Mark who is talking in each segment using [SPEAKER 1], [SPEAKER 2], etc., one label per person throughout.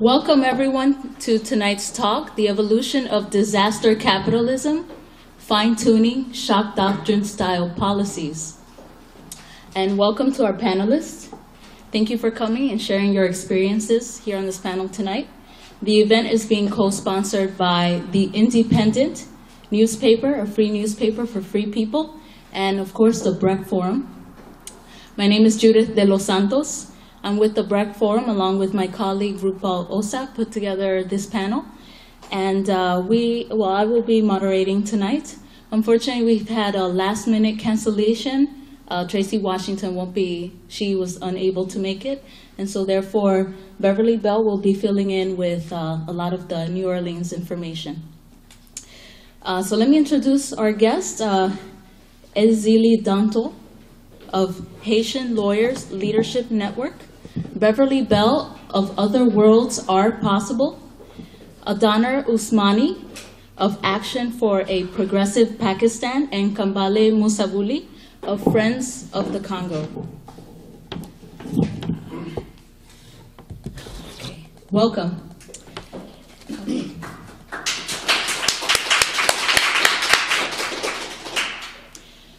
[SPEAKER 1] Welcome, everyone, to tonight's talk The Evolution of Disaster Capitalism Fine Tuning Shock Doctrine Style Policies. And welcome to our panelists. Thank you for coming and sharing your experiences here on this panel tonight. The event is being co sponsored by The Indypendent newspaper, a free newspaper for free people, and of course the Brecht Forum. My name is Judith de los Santos. I'm with the Brecht Forum along with my colleague Rupal Osa put together this panel. And uh, we, well, I will be moderating tonight. Unfortunately, we've had a last minute cancellation. Uh, Tracy Washington won't be, she was unable to make it. And so therefore, Beverly Bell will be filling in with uh, a lot of the New Orleans information. Uh, so let me introduce our guest, uh, Ezili Danto of Haitian Lawyers Leadership Network, Beverly Bell of Other Worlds Are Possible, Adaner Usmani of Action for a Progressive Pakistan, and Kambale Musavuli of Friends of the Congo. Okay. Welcome.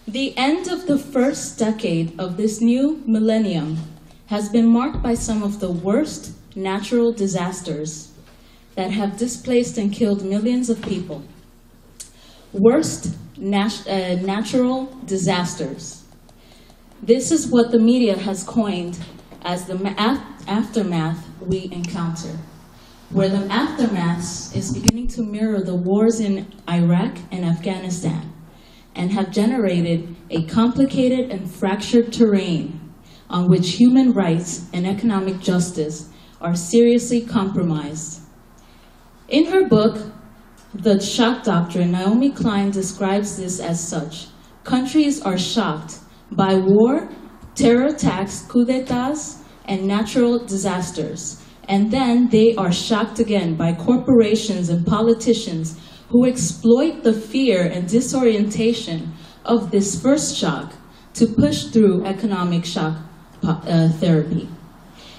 [SPEAKER 1] The end of the first decade of this new millennium has been marked by some of the worst natural disasters that have displaced and killed millions of people. Worst nat- uh, natural disasters. This is what the media has coined as the ma- aftermath we encounter, where the aftermath is beginning to mirror the wars in Iraq and Afghanistan and have generated a complicated and fractured terrain on which human rights and economic justice are seriously compromised. In her book, The Shock Doctrine, Naomi Klein describes this as such. Countries are shocked by war, terror attacks, coups d'etats, and natural disasters. And then they are shocked again by corporations and politicians who exploit the fear and disorientation of this first shock to push through economic shock uh, therapy.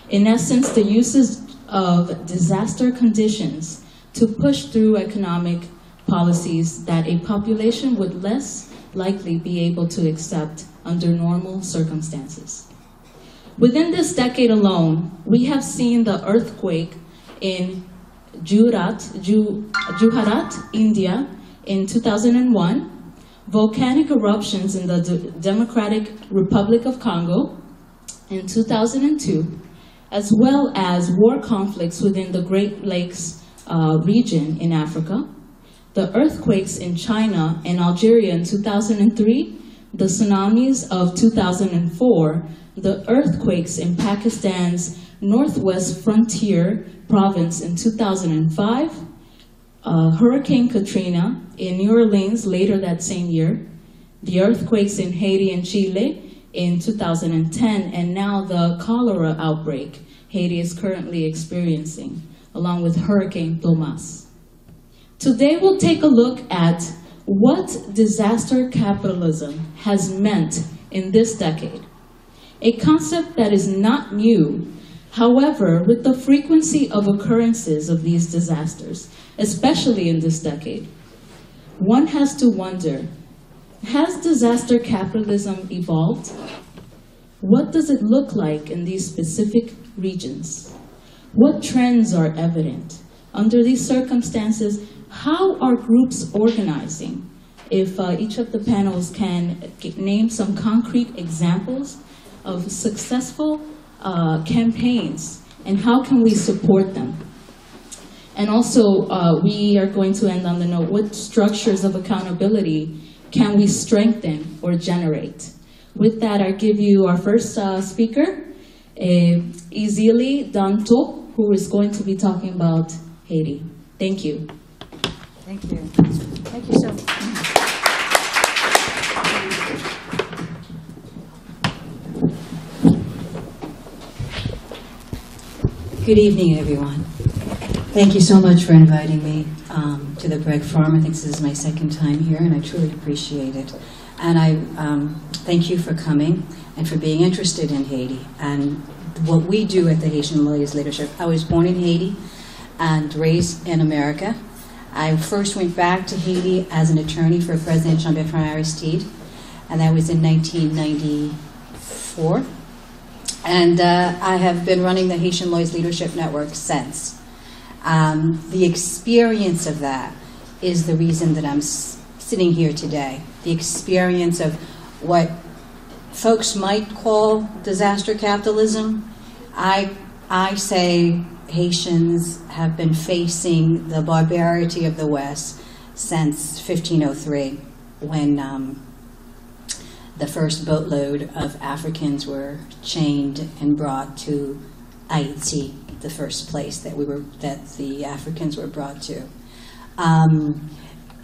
[SPEAKER 1] In essence, the uses of disaster conditions to push through economic policies that a population would less likely be able to accept under normal circumstances. Within this decade alone, we have seen the earthquake in Jurat, Ju, Juharat, India in 2001, volcanic eruptions in the D Democratic Republic of Congo in 2002, as well as war conflicts within the Great Lakes uh, region in Africa, the earthquakes in China and Algeria in 2003, the tsunamis of 2004, the earthquakes in Pakistan's northwest frontier province in 2005, uh, Hurricane Katrina in New Orleans later that same year, the earthquakes in Haiti and Chile in 2010, and now the cholera outbreak Haiti is currently experiencing, along with Hurricane Tomas. Today we'll take a look at what disaster capitalism has meant in this decade. A concept that is not new However, with the frequency of occurrences of these disasters, especially in this decade, one has to wonder, has disaster capitalism evolved? What does it look like in these specific regions? What trends are evident? Under these circumstances, how are groups organizing? If uh, each of the panels can name some concrete examples of successful uh, campaigns and how can we support them? And also, uh, we are going to end on the note, what structures of accountability can we strengthen or generate? With that, I give you our first uh, speaker, uh, Ezili Danto, who is going to be talking about Haiti. Thank you.
[SPEAKER 2] Thank you. Thank you so much. Good evening, everyone. Thank you so much for inviting me um, to the Brecht Forum. I think this is my second time here, and I truly appreciate it. And I um, thank you for coming and for being interested in Haiti and what we do at the Haitian Lawyers Leadership. I was born in Haiti and raised in America. I first went back to Haiti as an attorney for President Jean-Bertrand Aristide, and that was in 1994. And uh, I have been running the Haitian Lawyers Leadership Network since. Um, the experience of that is the reason that I'm s- sitting here today. The experience of what folks might call disaster capitalism. I, I say Haitians have been facing the barbarity of the West since 1503, when um, the first boatload of Africans were chained and brought to Haiti, the first place that we were that the Africans were brought to. Um,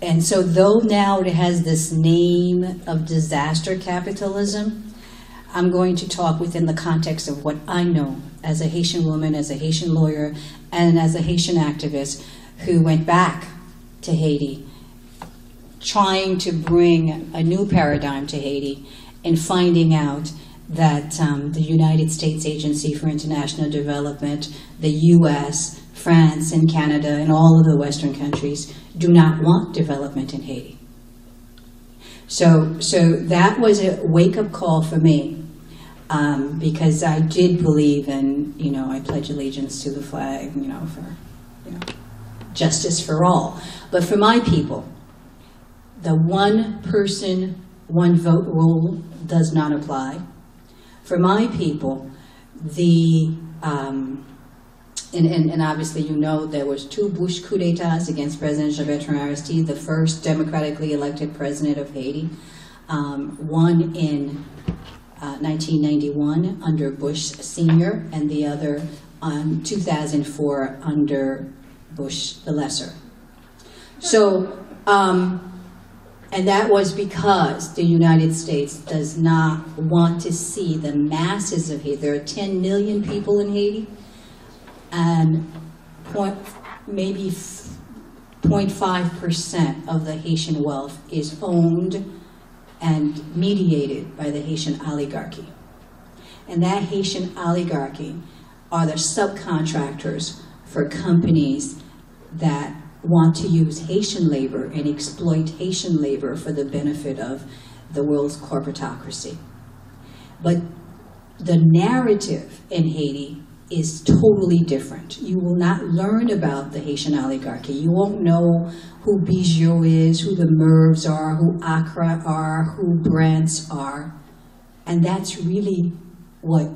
[SPEAKER 2] and so, though now it has this name of disaster capitalism, I'm going to talk within the context of what I know as a Haitian woman, as a Haitian lawyer, and as a Haitian activist who went back to Haiti, trying to bring a new paradigm to Haiti and finding out that um, the United States Agency for International Development, the US, France, and Canada, and all of the Western countries do not want development in Haiti. So, so that was a wake up call for me um, because I did believe in, you know, I pledge allegiance to the flag, you know, for you know, justice for all. But for my people, the one person, one vote rule does not apply. For my people, the um, and, and, and, obviously you know there was two Bush coup d'etats against President Jean-Bertrand Aristide, the first democratically elected president of Haiti, um, one in uh, 1991 under Bush Sr., and the other on 2004 under Bush the Lesser. So, um, and that was because the United States does not want to see the masses of Haiti. There are 10 million people in Haiti, and point, maybe 0.5% of the Haitian wealth is owned and mediated by the Haitian oligarchy. And that Haitian oligarchy are the subcontractors for companies that want to use Haitian labor and exploit Haitian labor for the benefit of the world's corporatocracy. But the narrative in Haiti is totally different. You will not learn about the Haitian oligarchy. You won't know who Bigio is, who the Mevs are, who Acra are, who Brandts are. And that's really what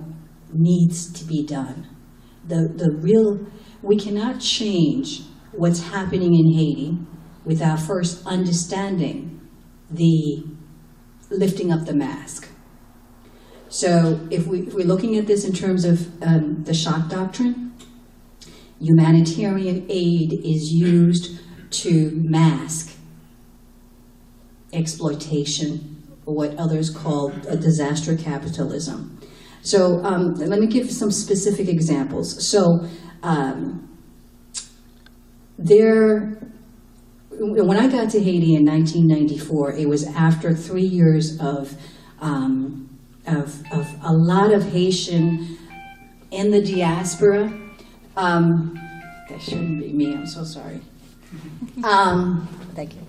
[SPEAKER 2] needs to be done. The, the real, we cannot change what's happening in Haiti without first understanding the lifting up the mask. So if, we, we're looking at this in terms of um, the shock doctrine, humanitarian aid is used to mask exploitation, or what others call a disaster capitalism. So um, let me give some specific examples. So um, there, when I got to Haiti in 1994, it was after three years of, um, of, of, a lot of Haitian in the diaspora. Um, that shouldn't be me, I'm so sorry. Um, thank you.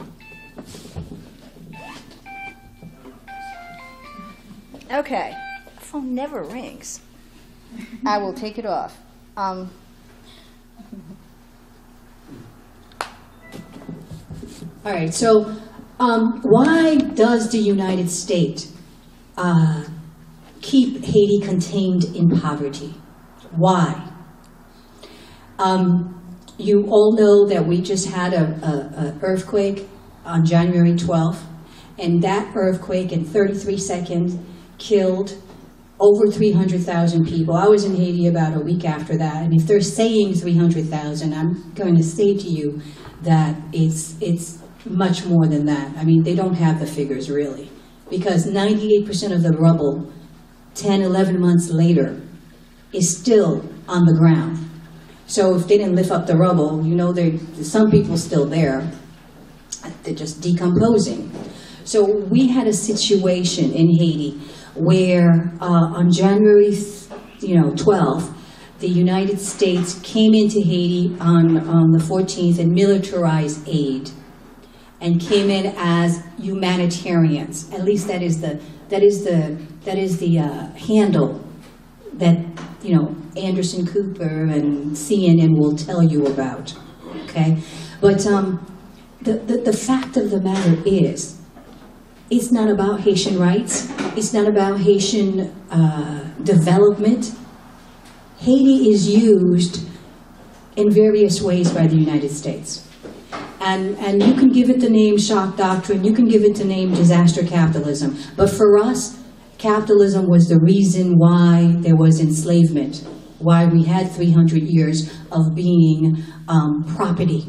[SPEAKER 2] Okay, phone never rings. I will take it off. All right, so um, why does the United States uh, keep Haiti contained in poverty? Why? Um, you all know that we just had a, a, a earthquake on January 12th, and that earthquake in 33 seconds killed over 300,000 people. I was in Haiti about a week after that, and if they're saying 300,000, I'm going to say to you that it's, it's much more than that. I mean, they don't have the figures really, because 98% of the rubble 10, 11 months later is still on the ground. So if they didn't lift up the rubble, you know, there's some people still there. They're just decomposing. So we had a situation in Haiti where uh, on January, you know, 12th, the United States came into Haiti on, on the 14th and militarized aid and came in as humanitarians. At least that is the that is the that is the uh, handle that you know Anderson Cooper and CNN will tell you about. Okay, but um, the, the the fact of the matter is, it's not about Haitian rights. It's not about Haitian uh, development. Haiti is used in various ways by the United States. And, and you can give it the name shock doctrine, you can give it the name disaster capitalism. But for us, capitalism was the reason why there was enslavement, why we had 300 years of being um, property.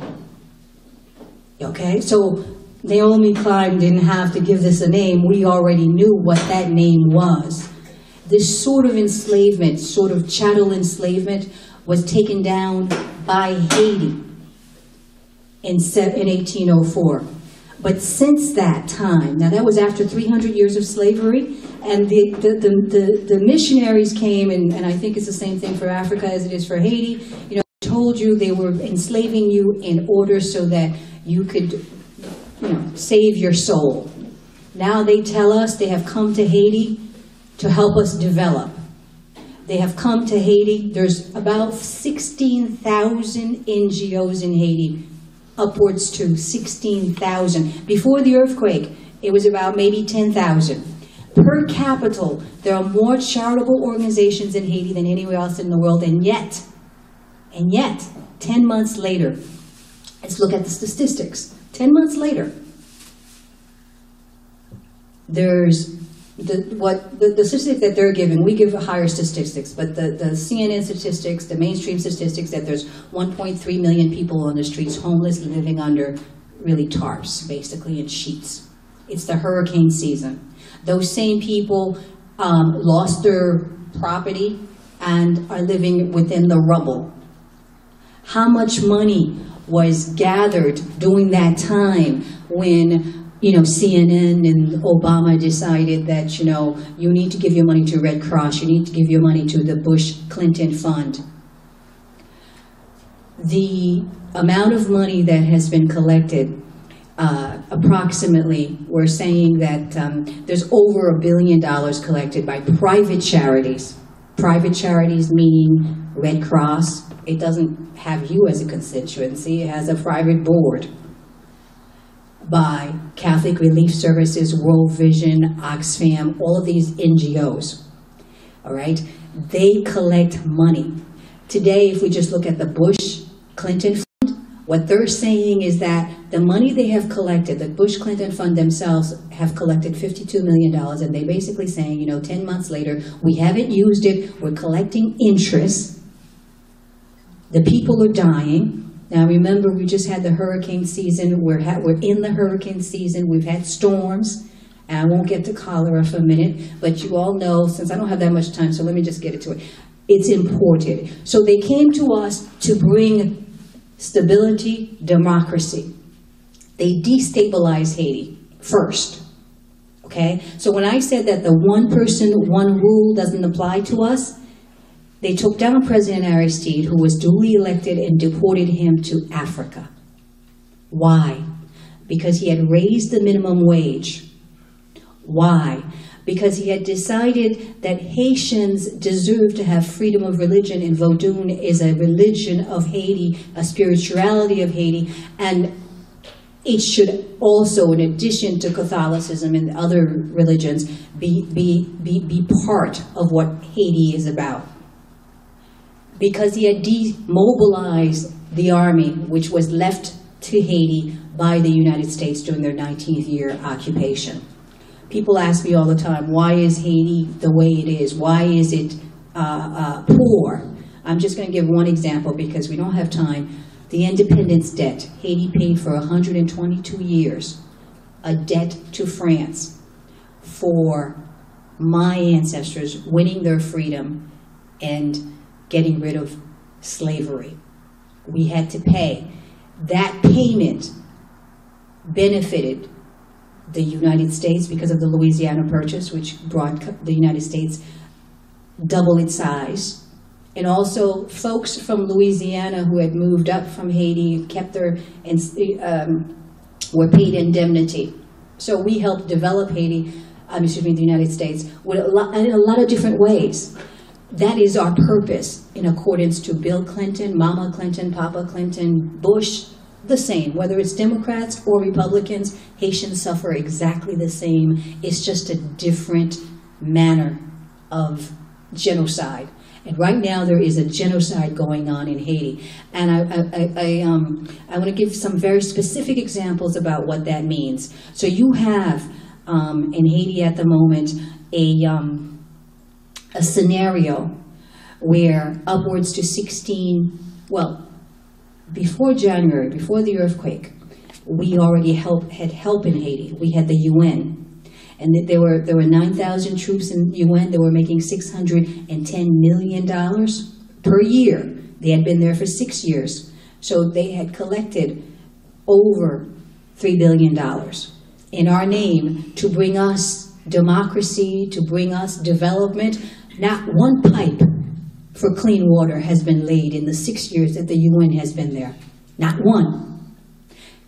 [SPEAKER 2] Okay? So Naomi Klein didn't have to give this a name. We already knew what that name was. This sort of enslavement, sort of chattel enslavement, was taken down by Haiti in, in 1804. But since that time, now that was after 300 years of slavery, and the, the, the, the, the missionaries came, and, and I think it's the same thing for Africa as it is for Haiti, you know, told you they were enslaving you in order so that you could, you know, save your soul. Now they tell us they have come to Haiti to help us develop. They have come to Haiti. There's about 16,000 NGOs in Haiti upwards to 16,000. Before the earthquake, it was about maybe 10,000. Per capita, there are more charitable organizations in Haiti than anywhere else in the world, and yet, and yet, 10 months later, let's look at the statistics. 10 months later, there's the, what the, the statistic that they're giving, we give higher statistics, but the, the CNN statistics, the mainstream statistics, that there's 1.3 million people on the streets homeless, living under really tarps, basically in sheets. It's the hurricane season. Those same people um, lost their property and are living within the rubble. How much money was gathered during that time when you know, CNN and Obama decided that, you know, you need to give your money to Red Cross, you need to give your money to the Bush Clinton Fund. The amount of money that has been collected, uh, approximately, we're saying that um, there's over a billion dollars collected by private charities. Private charities meaning Red Cross. It doesn't have you as a constituency, it has a private board by Catholic Relief Services, World Vision, Oxfam, all of these NGOs. All right? They collect money. Today, if we just look at the Bush Clinton Fund, what they're saying is that the money they have collected, the Bush Clinton Fund themselves have collected $52 million, and they're basically saying, you know, 10 months later, we haven't used it, we're collecting interest, the people are dying, now remember, we just had the hurricane season. We're, ha- we're in the hurricane season. We've had storms. I won't get to cholera for a minute, but you all know, since I don't have that much time, so let me just get it to it. It's imported. So they came to us to bring stability, democracy. They destabilized Haiti first. Okay? So when I said that the one person, one rule doesn't apply to us, they took down President Aristide, who was duly elected, and deported him to Africa. Why? Because he had raised the minimum wage. Why? Because he had decided that Haitians deserve to have freedom of religion, and Vodun is a religion of Haiti, a spirituality of Haiti, and it should also, in addition to Catholicism and other religions, be, be, be, be part of what Haiti is about because he had demobilized the army, which was left to Haiti by the United States during their 19th year occupation. People ask me all the time, why is Haiti the way it is? Why is it uh, uh, poor? I'm just going to give one example because we don't have time. The independence debt. Haiti paid for 122 years a debt to France for my ancestors winning their freedom and getting rid of slavery. We had to pay. That payment benefited the United States because of the Louisiana Purchase, which brought the United States double its size. And also, folks from Louisiana who had moved up from Haiti kept their, and, um, were paid indemnity. So we helped develop Haiti, um, excuse me, the United States, with a lot, in a lot of different ways. That is our purpose in accordance to Bill Clinton, Mama Clinton, Papa Clinton, Bush, the same. Whether it's Democrats or Republicans, Haitians suffer exactly the same. It's just a different manner of genocide. And right now, there is a genocide going on in Haiti. And I, I, I, um, I want to give some very specific examples about what that means. So you have um, in Haiti at the moment a, um, a scenario where upwards to 16, well, before January, before the earthquake, we already help, had help in Haiti. We had the UN. And there were, there were 9,000 troops in the UN that were making $610 million per year. They had been there for six years. So they had collected over $3 billion in our name to bring us democracy, to bring us development. Not one pipe for clean water has been laid in the six years that the UN has been there. Not one.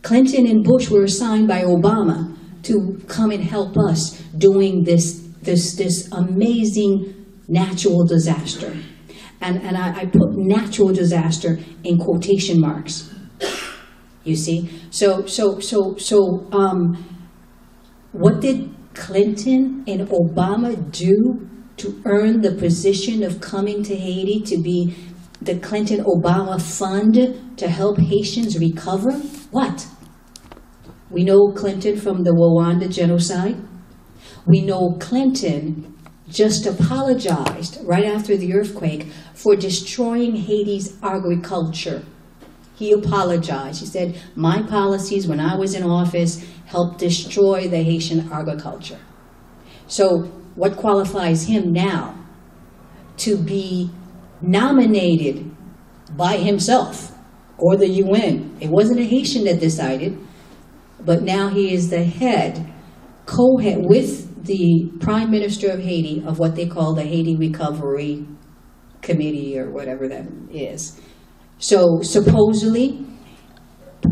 [SPEAKER 2] Clinton and Bush were assigned by Obama to come and help us doing this, this, this amazing natural disaster. And, and I, I put natural disaster in quotation marks. You see? So, so, so, so, um, what did Clinton and Obama do to earn the position of coming to Haiti to be the Clinton Obama fund to help Haitians recover? What? We know Clinton from the Rwanda genocide. We know Clinton just apologized right after the earthquake for destroying Haiti's agriculture. He apologized. He said, My policies when I was in office helped destroy the Haitian agriculture. So, what qualifies him now to be nominated by himself or the UN? It wasn't a Haitian that decided, but now he is the head, co head with the Prime Minister of Haiti of what they call the Haiti Recovery Committee or whatever that is. So supposedly,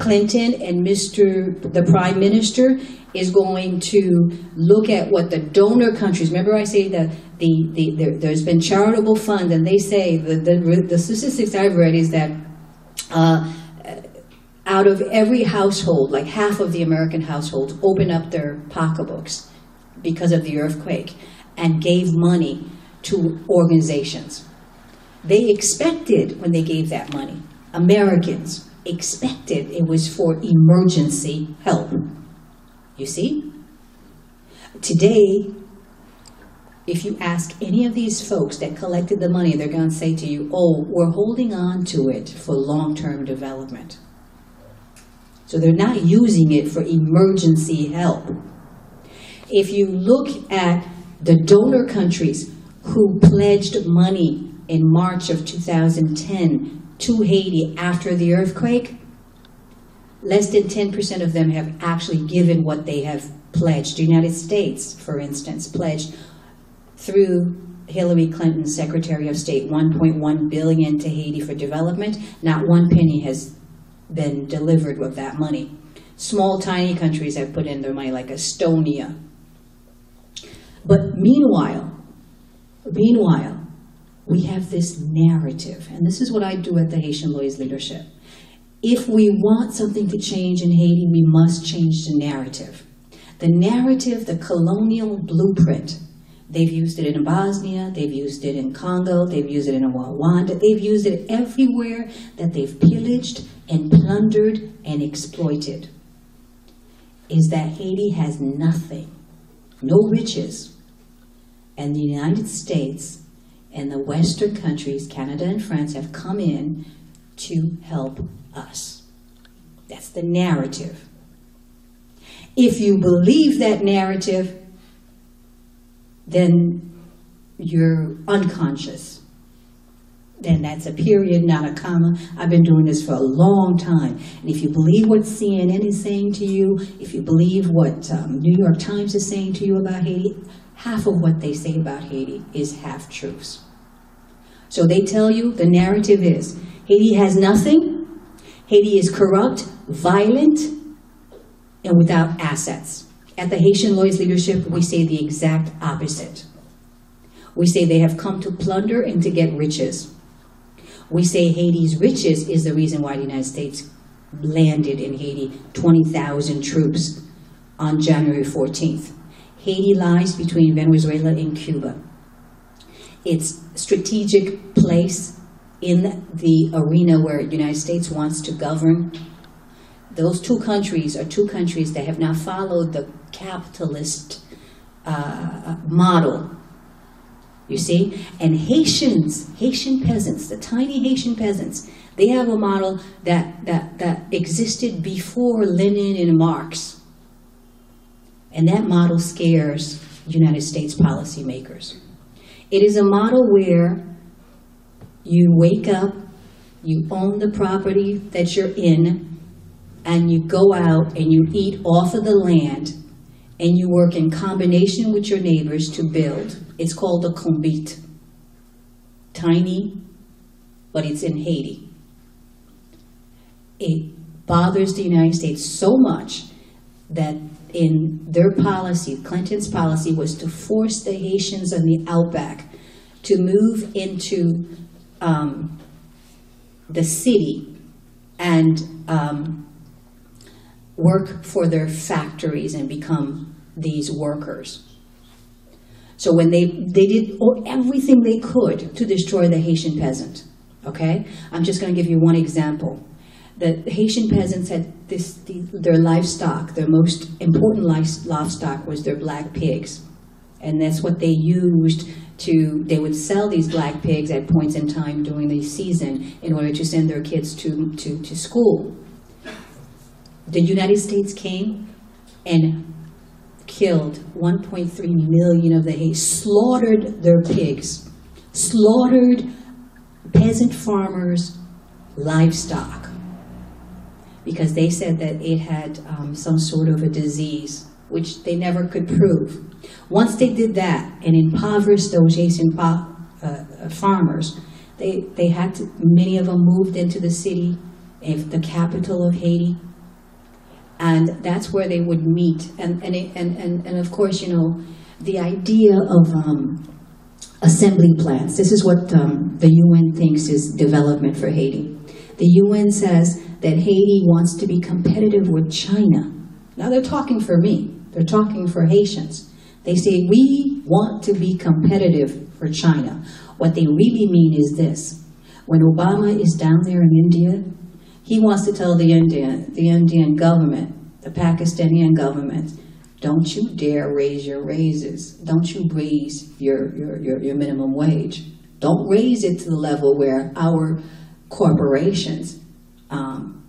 [SPEAKER 2] Clinton and Mr. the Prime Minister is going to look at what the donor countries. Remember, I say that the, the there, there's been charitable funds, and they say the the, the statistics I've read is that. Uh, out of every household, like half of the American households, opened up their pocketbooks because of the earthquake and gave money to organizations. They expected when they gave that money, Americans expected it was for emergency help. You see? Today, if you ask any of these folks that collected the money, they're going to say to you, oh, we're holding on to it for long term development. So they're not using it for emergency help. If you look at the donor countries who pledged money in March of 2010 to Haiti after the earthquake, less than 10% of them have actually given what they have pledged. The United States, for instance, pledged through Hillary Clinton, Secretary of State, 1.1 billion to Haiti for development. Not one penny has been delivered with that money. Small, tiny countries have put in their money, like Estonia. But meanwhile, meanwhile, we have this narrative, and this is what I do at the Haitian Lawyers Leadership. If we want something to change in Haiti, we must change the narrative. The narrative, the colonial blueprint, they've used it in Bosnia, they've used it in Congo, they've used it in Rwanda, they've used it everywhere that they've pillaged and plundered and exploited. Is that Haiti has nothing, no riches, and the United States and the Western countries, Canada and France, have come in to help us. That's the narrative. If you believe that narrative, then you're unconscious. then that's a period, not a comma. I've been doing this for a long time. And if you believe what CNN is saying to you, if you believe what um, New York Times is saying to you about Haiti, half of what they say about Haiti is half truths. So they tell you the narrative is Haiti has nothing, Haiti is corrupt, violent, and without assets. At the Haitian Lawyers leadership, we say the exact opposite. We say they have come to plunder and to get riches. We say Haiti's riches is the reason why the United States landed in Haiti 20,000 troops on January 14th. Haiti lies between Venezuela and Cuba. Its strategic place in the arena where the United States wants to govern. Those two countries are two countries that have not followed the capitalist uh, model you see? And Haitians, Haitian peasants, the tiny Haitian peasants, they have a model that, that, that existed before Lenin and Marx. And that model scares United States policymakers. It is a model where you wake up, you own the property that you're in, and you go out and you eat off of the land and you work in combination with your neighbors to build. It's called a combite. Tiny, but it's in Haiti. It bothers the United States so much that in their policy, Clinton's policy was to force the Haitians on the outback to move into um, the city and um, work for their factories and become these workers. So when they, they did everything they could to destroy the Haitian peasant, okay? I'm just going to give you one example. The Haitian peasants had this, the, their livestock, their most important livestock was their black pigs. And that's what they used to, they would sell these black pigs at points in time during the season in order to send their kids to, to, to school. The United States came and killed 1.3 million of the slaughtered their pigs, slaughtered peasant farmers' livestock because they said that it had um, some sort of a disease, which they never could prove. Once they did that and impoverished those Haitian uh, uh, farmers, they, they had to, many of them moved into the city, if the capital of Haiti, and that's where they would meet. And, and, and, and, and of course, you know, the idea of um, assembly plants, this is what um, the UN thinks is development for Haiti. The UN says that Haiti wants to be competitive with China. Now they're talking for me, they're talking for Haitians. They say, we want to be competitive for China. What they really mean is this. When Obama is down there in India, he wants to tell the Indian, the Indian government, the Pakistani government, don't you dare raise your raises. Don't you raise your, your, your, your minimum wage. Don't raise it to the level where our corporations um,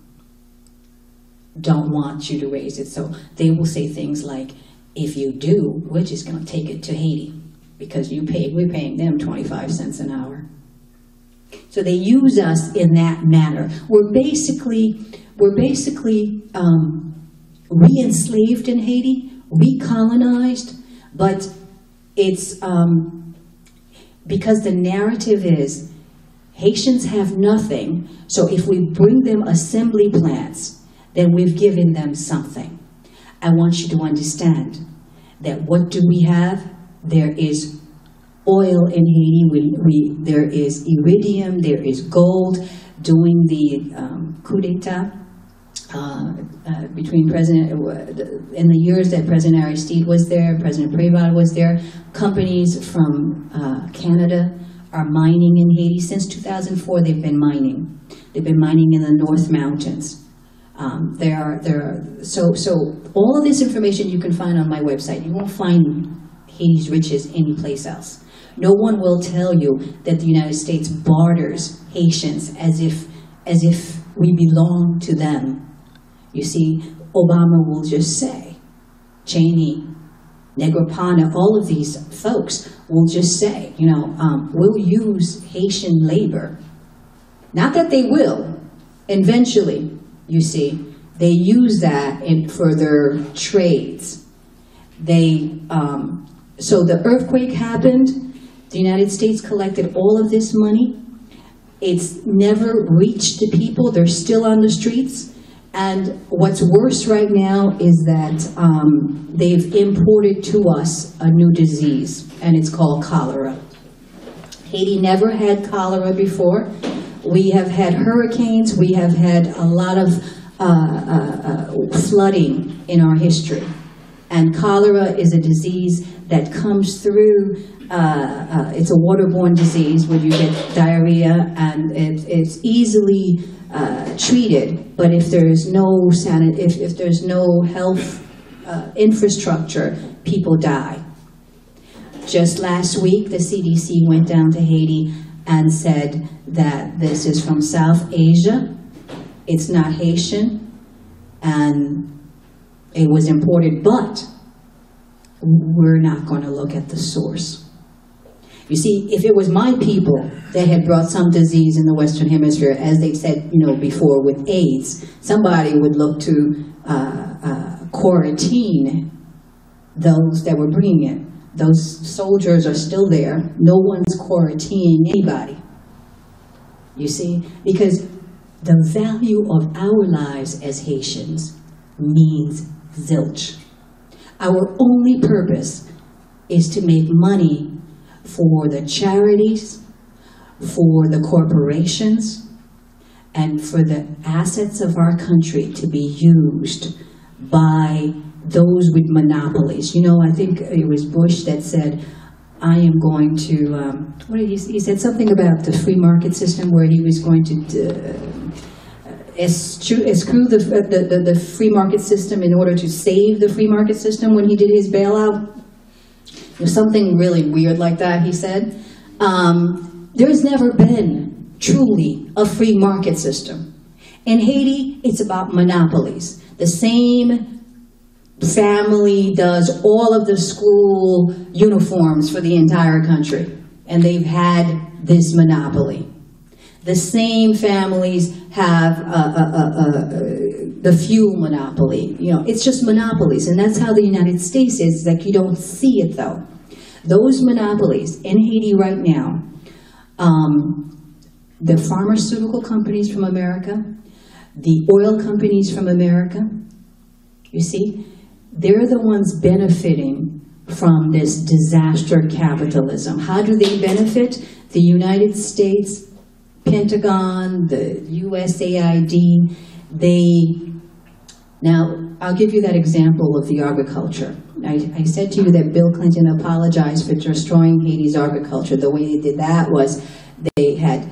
[SPEAKER 2] don't want you to raise it. So they will say things like, if you do, we're just going to take it to Haiti because you pay, we're paying them 25 cents an hour. So they use us in that manner. We're basically, we're basically um, re-enslaved in Haiti, recolonized, but it's um, because the narrative is Haitians have nothing, so if we bring them assembly plants, then we've given them something. I want you to understand that what do we have? There is oil in Haiti. We, we, there is iridium, there is gold. During the um, coup d'etat, uh, uh, between President, uh, in the years that President Aristide was there, President Préval was there, companies from uh, Canada are mining in Haiti. Since 2004, they've been mining. They've been mining in the North Mountains. Um, there are, there are, so, so all of this information you can find on my website. You won't find Haiti's riches anyplace else. No one will tell you that the United States barters Haitians as if, as if we belong to them. You see, Obama will just say, Cheney, Negroponte, all of these folks will just say, you know, um, we'll use Haitian labor. Not that they will, eventually, you see, they use that in, for their trades. They, um, so the earthquake happened, the United States collected all of this money. It's never reached the people, they're still on the streets. And what's worse right now is that um, they've imported to us a new disease, and it's called cholera. Haiti never had cholera before. We have had hurricanes, we have had a lot of uh, uh, uh, flooding in our history. And cholera is a disease that comes through, uh, uh, it's a waterborne disease where you get diarrhea and it, it's easily uh, treated, but if there's no sanit- if, if there's no health infrastructure, people die. Just last week, the CDC went down to Haiti and said that this is from South Asia, it's not Haitian, and it was imported, but we're not going to look at the source. You see, if it was my people that had brought some disease in the Western Hemisphere, as they said, you know, before with AIDS, somebody would look to uh, uh, quarantine those that were bringing it. Those soldiers are still there. No one's quarantining anybody. You see, because the value of our lives as Haitians means zilch. Our only purpose is to make money for the charities, for the corporations, and for the assets of our country to be used by those with monopolies. You know, I think it was Bush that said, I am going to, um, what did he, he said something about the free market system where he was going to uh, eschew, eschew the, the, the, the free market system in order to save the free market system when he did his bailout. There's something really weird like that, he said. Um, there's never been truly a free market system. In Haiti, it's about monopolies. The same family does all of the school uniforms for the entire country, and they've had this monopoly. The same families have uh, uh, uh, the fuel monopoly. You know, it's just monopolies, and that's how the United States is. Like you don't see it though. Those monopolies in Haiti right now, um, the pharmaceutical companies from America, the oil companies from America, you see, they're the ones benefiting from this disaster capitalism. How do they benefit? The United States, Pentagon, the USAID, they, now I'll give you that example of the agriculture. I, I said to you that Bill Clinton apologized for destroying Haiti's agriculture. The way they did that was they had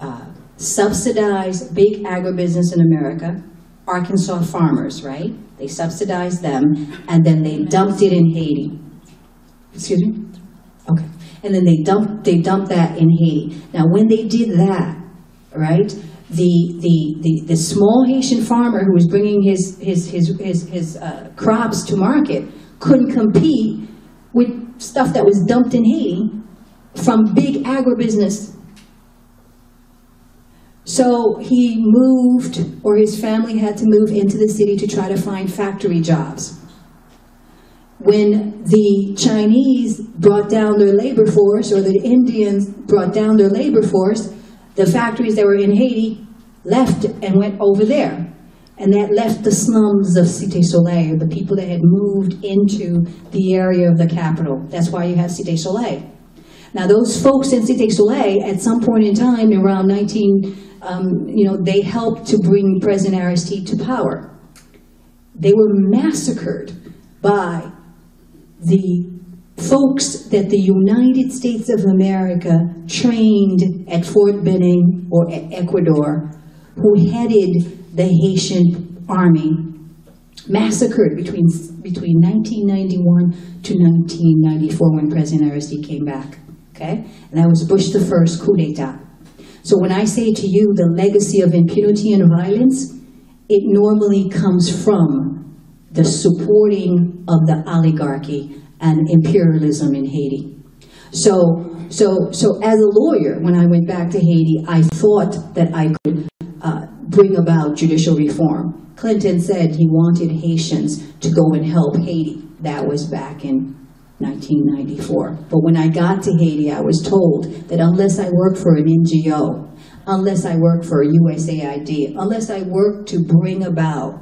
[SPEAKER 2] uh, subsidized big agribusiness in America, Arkansas farmers, right? They subsidized them, and then they dumped it in Haiti. Excuse me? Okay. And then they dumped, they dumped that in Haiti. Now, when they did that, right, the, the, the, the small Haitian farmer who was bringing his, his, his, his, his uh, crops to market couldn't compete with stuff that was dumped in Haiti from big agribusiness so he moved, or his family had to move into the city to try to find factory jobs. When the Chinese brought down their labor force, or the Indians brought down their labor force, the factories that were in Haiti left and went over there. And that left the slums of Cité Soleil, the people that had moved into the area of the capital. That's why you have Cité Soleil. Now, those folks in Cité Soleil, at some point in time, around 19, um, you know, they helped to bring President Aristide to power. They were massacred by the folks that the United States of America trained at Fort Benning or at Ecuador, who headed the Haitian army, massacred between, between 1991 to 1994 when President Aristide came back. Okay? And that was Bush the first coup d'etat. So when I say to you the legacy of impunity and violence, it normally comes from the supporting of the oligarchy and imperialism in Haiti. So, so, so as a lawyer, when I went back to Haiti, I thought that I could uh, bring about judicial reform. Clinton said he wanted Haitians to go and help Haiti. That was back in 1994. But when I got to Haiti, I was told that unless I worked for an NGO, unless I worked for USAID, unless I worked to bring about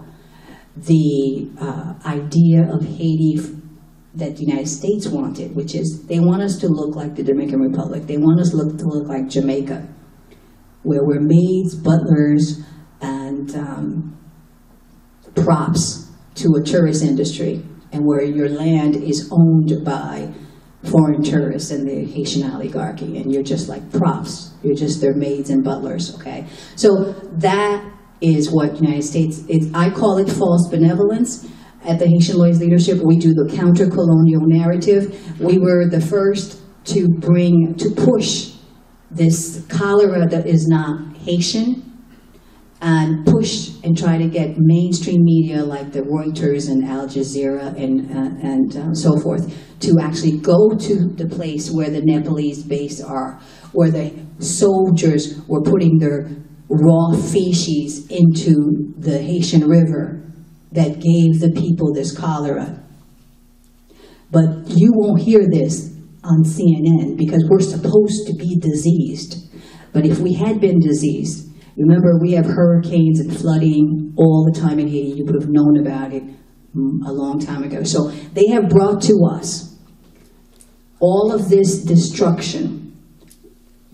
[SPEAKER 2] the uh, idea of Haiti that the United States wanted, which is they want us to look like the Dominican Republic. They want us look, to look like Jamaica, where we're maids, butlers, and um, props to a tourist industry, and where your land is owned by foreign tourists and the Haitian oligarchy, and you're just like props. You're just their maids and butlers, okay? So that is what United States, it, I call it false benevolence. At the Haitian Lawyers Leadership, we do the counter-colonial narrative. We were the first to bring, to push this cholera that is not Haitian and push and try to get mainstream media like the Reuters and Al Jazeera and, uh, and uh, so forth to actually go to the place where the Nepalese base are, where the soldiers were putting their raw feces into the Haitian river that gave the people this cholera. But you won't hear this on CNN because we're supposed to be diseased. But if we had been diseased, remember we have hurricanes and flooding all the time in Haiti. You would have known about it mm, a long time ago. So they have brought to us all of this destruction,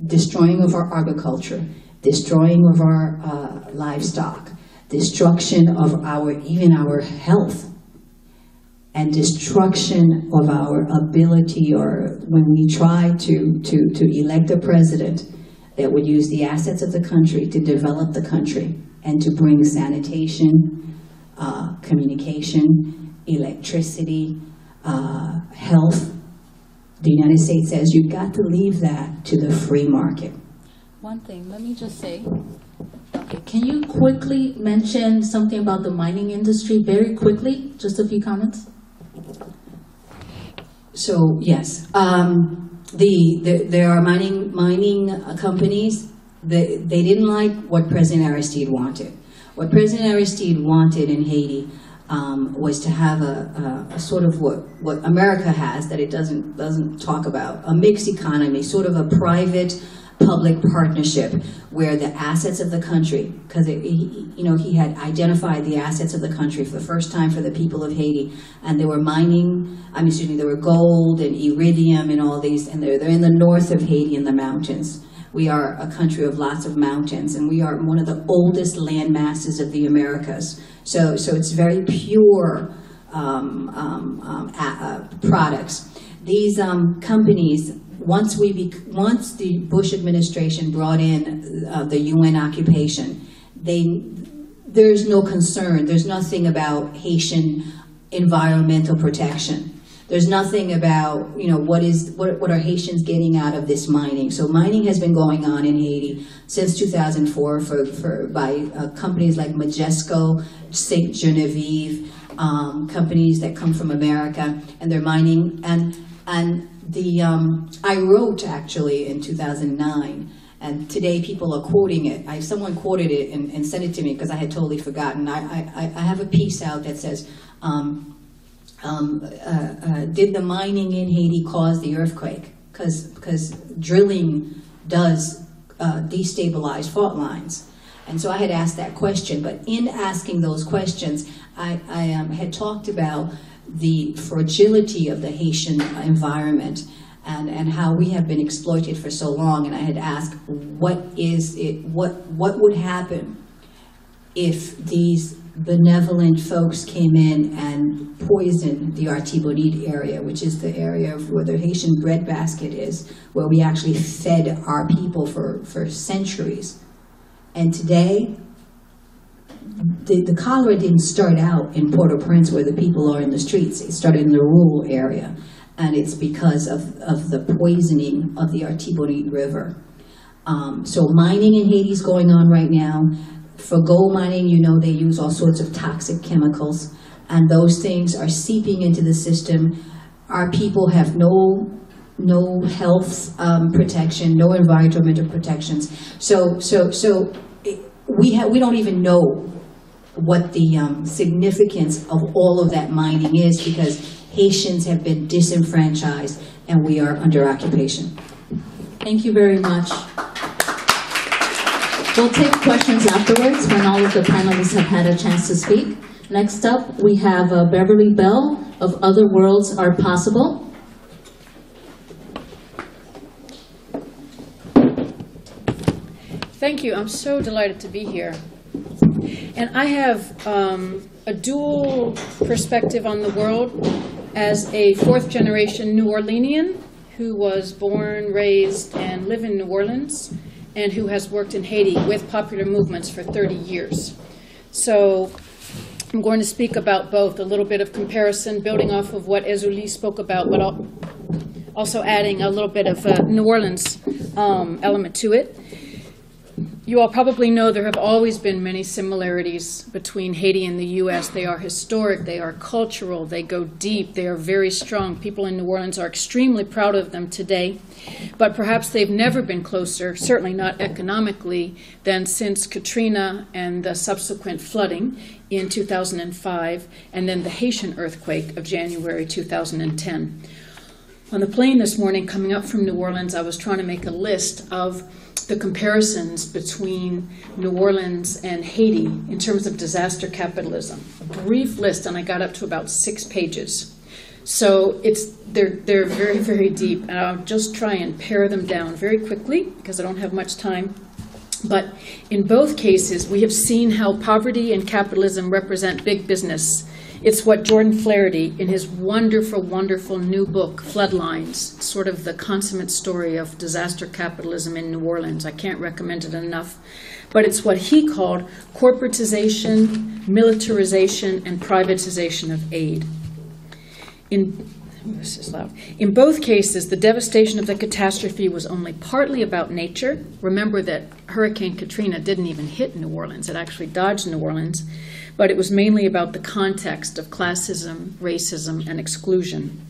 [SPEAKER 2] destroying of our agriculture, destroying of our uh, livestock, destruction of our even our health, and destruction of our ability, or when we try to, to, to elect a president that would use the assets of the country to develop the country and to bring sanitation, uh, communication, electricity, uh, health. The United States says you've got to leave that to the free market.
[SPEAKER 1] One thing, let me just say, okay, can you quickly mention something about the mining industry very quickly? Just a few comments.
[SPEAKER 2] So yes, um, the, the there are mining mining uh, companies. They, they didn't like what President Aristide wanted. What President Aristide wanted in Haiti um, was to have a, a, a, sort of what, what America has that it doesn't doesn't talk about a mixed economy, sort of a private public partnership where the assets of the country, because you know he had identified the assets of the country for the first time for the people of Haiti, and they were mining. I mean, excuse me, there were gold and iridium and all these, and they're they're in the north of Haiti in the mountains. We are a country of lots of mountains, and we are one of the oldest land masses of the Americas. So, so it's very pure um, um, um, uh, products. These um, companies once we once the Bush administration brought in uh, the UN occupation, they there's no concern. There's nothing about Haitian environmental protection. There's nothing about you know what is what what are Haitians getting out of this mining. So mining has been going on in Haiti since 2004 for, for by uh, companies like Majescor, Saint Genevieve, um, companies that come from America, and they're mining and and the um, I wrote actually in 2009, and today people are quoting it. I someone quoted it and, and sent it to me because I had totally forgotten. I, I, I have a piece out that says. Um, um, uh, uh, did the mining in Haiti cause the earthquake? Because drilling does uh, destabilize fault lines. And so I had asked that question, but in asking those questions, I, I um, had talked about the fragility of the Haitian environment and, and how we have been exploited for so long. And I had asked, what is it, what, what would happen if these benevolent folks came in and poisoned the Artibonite area, which is the area of where the Haitian breadbasket is, where we actually fed our people for, for centuries. And today, the, the cholera didn't start out in Port-au-Prince where the people are in the streets. It started in the rural area. And it's because of, of the poisoning of the Artibonite River. Um, so mining in Haiti is going on right now. For gold mining, you know they use all sorts of toxic chemicals. And those things are seeping into the system
[SPEAKER 3] our people have no no health um, protection, no environmental protections. So so so it, we have we don't even know what the um, significance of all of that mining is because Haitians have been disenfranchised and we are under occupation.
[SPEAKER 1] Thank you very much. We'll take questions afterwards when all of the panelists have had a chance to speak. Next up, we have uh, Beverly Bell of Other Worlds Are Possible.
[SPEAKER 4] Thank you. I'm so delighted to be here. And I have um, a dual perspective on the world as a fourth generation New Orleanian who was born, raised, and live in New Orleans, and who has worked in Haiti with popular movements for 30 years. So I'm going to speak about both a little bit of comparison, building off of what Ezili spoke about, but also adding a little bit of a New Orleans um, element to it. You all probably know there have always been many similarities between Haiti and the U.S. They are historic, they are cultural, they go deep, they are very strong. People in New Orleans are extremely proud of them today, but perhaps they've never been closer, certainly not economically, than since Katrina and the subsequent flooding in 2005, and then the Haitian earthquake of January 2010. On the plane this morning, coming up from New Orleans, I was trying to make a list of the comparisons between New Orleans and Haiti in terms of disaster capitalism. A brief list, and I got up to about six pages. So it's they're they're very very deep, and I'll just try and pare them down very quickly because I don't have much time. But in both cases, we have seen how poverty and capitalism represent big business. It's what Jordan Flaherty, in his wonderful, wonderful new book, Floodlines, sort of the consummate story of disaster capitalism in New Orleans. I can't recommend it enough. But it's what he called corporatization, militarization, and privatization of aid. In this is loud. In both cases, the devastation of the catastrophe was only partly about nature. Remember that Hurricane Katrina didn't even hit New Orleans, it actually dodged New Orleans. But it was mainly about the context of classism, racism, and exclusion.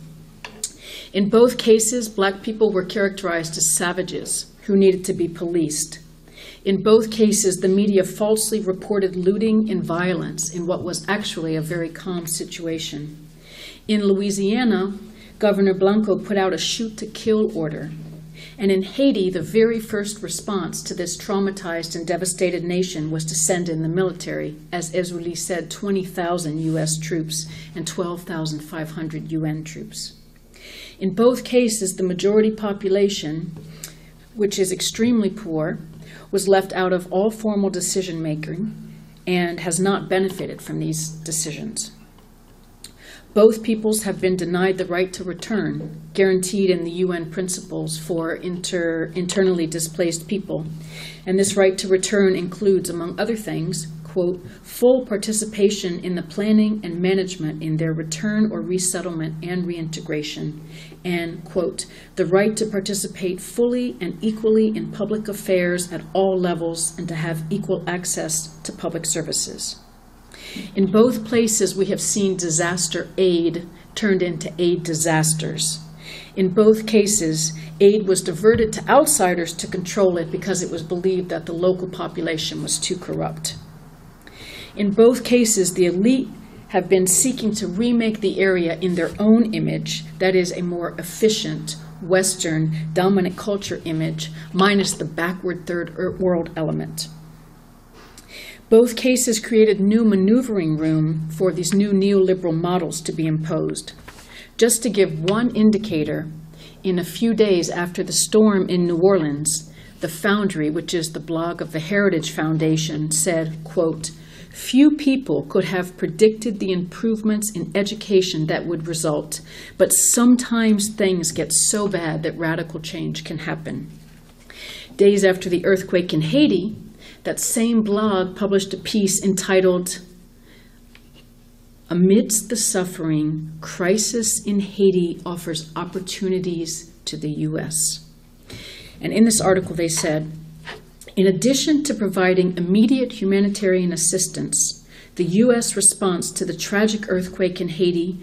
[SPEAKER 4] In both cases, black people were characterized as savages who needed to be policed. In both cases, the media falsely reported looting and violence in what was actually a very calm situation. In Louisiana, Governor Blanco put out a shoot to kill order. And in Haiti, the very first response to this traumatized and devastated nation was to send in the military, as Ezili said, 20,000 U.S. troops and 12,500 UN troops. In both cases, the majority population, which is extremely poor, was left out of all formal decision making and has not benefited from these decisions. Both peoples have been denied the right to return, guaranteed in the UN principles for inter, internally displaced people. And this right to return includes, among other things, quote, full participation in the planning and management in their return or resettlement and reintegration, and, quote, the right to participate fully and equally in public affairs at all levels and to have equal access to public services. In both places, we have seen disaster aid turned into aid disasters. In both cases, aid was diverted to outsiders to control it because it was believed that the local population was too corrupt. In both cases, the elite have been seeking to remake the area in their own image, that is, a more efficient, Western, dominant culture image, minus the backward third world element. Both cases created new maneuvering room for these new neoliberal models to be imposed. Just to give one indicator, in a few days after the storm in New Orleans, the Foundry, which is the blog of the Heritage Foundation, said, quote, Few people could have predicted the improvements in education that would result, but sometimes things get so bad that radical change can happen. Days after the earthquake in Haiti, that same blog published a piece entitled Amidst the Suffering, Crisis in Haiti Offers Opportunities to the U.S. And in this article, they said, in addition to providing immediate humanitarian assistance, the U.S. response to the tragic earthquake in Haiti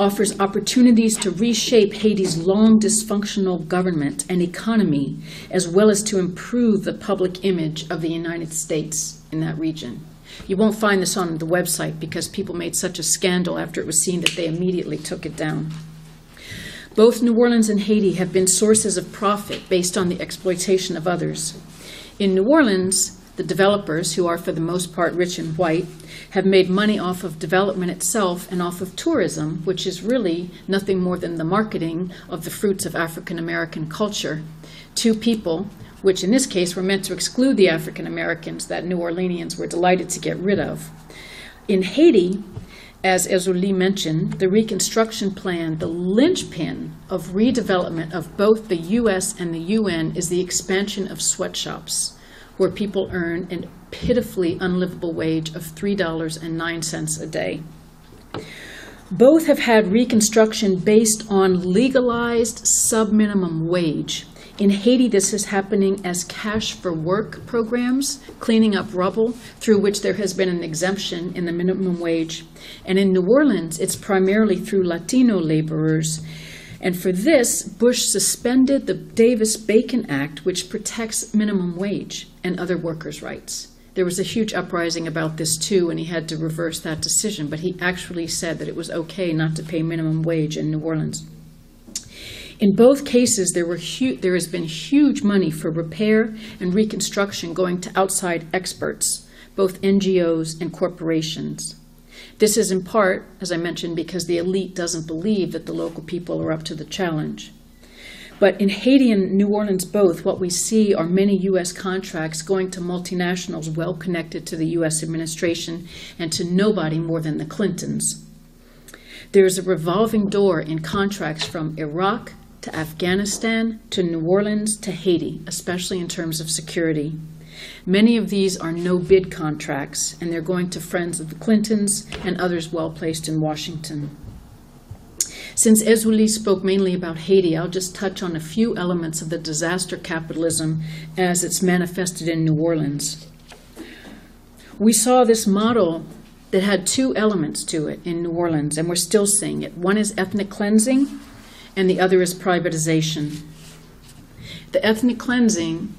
[SPEAKER 4] offers opportunities to reshape Haiti's long dysfunctional government and economy, as well as to improve the public image of the United States in that region. You won't find this on the website because people made such a scandal after it was seen that they immediately took it down. Both New Orleans and Haiti have been sources of profit based on the exploitation of others. In New Orleans, the developers, who are for the most part rich and white, have made money off of development itself and off of tourism, which is really nothing more than the marketing of the fruits of African American culture to people, which in this case were meant to exclude the African Americans that New Orleanians were delighted to get rid of. In Haiti, as Ezili mentioned, the Reconstruction Plan, the linchpin of redevelopment of both the US and the UN is the expansion of sweatshops, where people earn a pitifully unlivable wage of $3.09 a day. Both have had reconstruction based on legalized sub-minimum wage. In Haiti, this is happening as cash for work programs, cleaning up rubble, through which there has been an exemption in the minimum wage. And in New Orleans, it's primarily through Latino laborers. And for this, Bush suspended the Davis Bacon Act, which protects minimum wage and other workers' rights. There was a huge uprising about this too, and he had to reverse that decision, but he actually said that it was okay not to pay minimum wage in New Orleans. In both cases, there, were hu- there has been huge money for repair and reconstruction going to outside experts, both NGOs and corporations. This is in part, as I mentioned, because the elite doesn't believe that the local people are up to the challenge. But in Haiti and New Orleans both, what we see are many U.S. contracts going to multinationals well connected to the U.S. administration and to nobody more than the Clintons. There's a revolving door in contracts from Iraq to Afghanistan, to New Orleans, to Haiti, especially in terms of security. Many of these are no bid contracts, and they're going to friends of the Clintons and others well placed in Washington. Since Ezili spoke mainly about Haiti, I'll just touch on a few elements of the disaster capitalism as it's manifested in New Orleans. We saw this model that had two elements to it in New Orleans, and we're still seeing it. One is ethnic cleansing, and the other is privatization. The ethnic cleansing,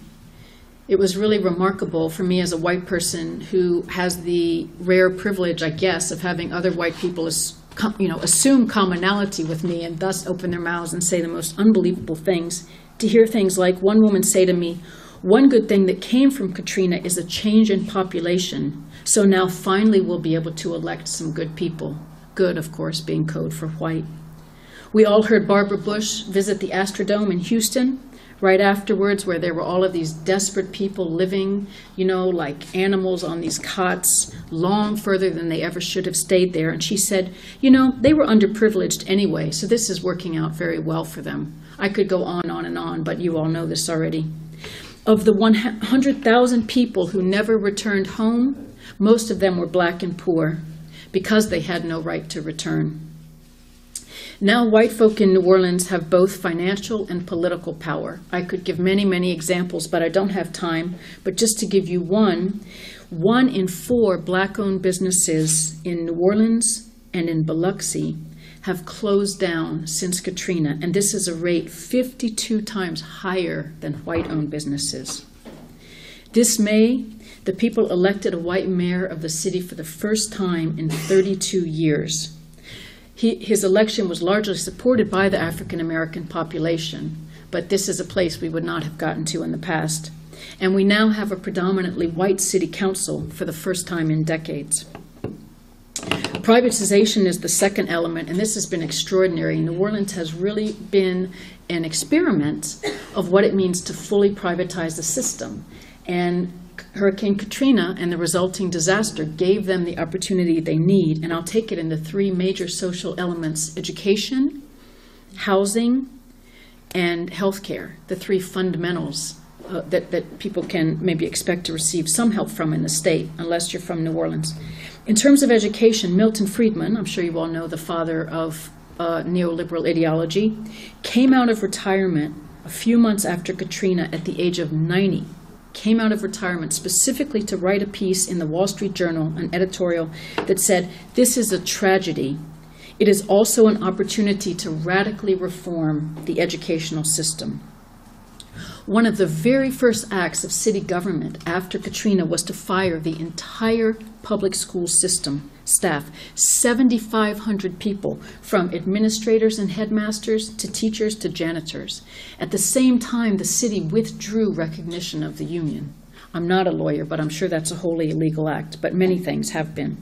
[SPEAKER 4] it was really remarkable for me as a white person who has the rare privilege, I guess, of having other white people as, you know, assume commonality with me and thus open their mouths and say the most unbelievable things. To hear things like one woman say to me, one good thing that came from Katrina is a change in population. So now finally we'll be able to elect some good people. Good, of course, being code for white. We all heard Barbara Bush visit the Astrodome in Houston right afterwards, where there were all of these desperate people living, you know, like animals on these cots, long further than they ever should have stayed there. And she said, you know, they were underprivileged anyway, so this is working out very well for them. I could go on, on, and on, but you all know this already. Of the 100,000 people who never returned home, most of them were black and poor because they had no right to return. Now, white folk in New Orleans have both financial and political power. I could give many, many examples, but I don't have time. But just to give you one, one in four black owned businesses in New Orleans and in Biloxi have closed down since Katrina, and this is a rate 52 times higher than white owned businesses. This May, the people elected a white mayor of the city for the first time in 32 years. He, his election was largely supported by the African American population, but this is a place we would not have gotten to in the past. And we now have a predominantly white city council for the first time in decades. Privatization is the second element, and this has been extraordinary. New Orleans has really been an experiment of what it means to fully privatize the system. And Hurricane Katrina and the resulting disaster gave them the opportunity they need, and I'll take it into three major social elements education, housing, and healthcare, the three fundamentals uh, that, that people can maybe expect to receive some help from in the state, unless you're from New Orleans. In terms of education, Milton Friedman, I'm sure you all know the father of uh, neoliberal ideology, came out of retirement a few months after Katrina at the age of 90 came out of retirement specifically to write a piece in the Wall Street Journal, an editorial that said, This is a tragedy. It is also an opportunity to radically reform the educational system. One of the very first acts of city government after Katrina was to fire the entire public school system staff, 7,500 people, from administrators and headmasters to teachers to janitors. At the same time, the city withdrew recognition of the union. I'm not a lawyer, but I'm sure that's a wholly illegal act, but many things have been.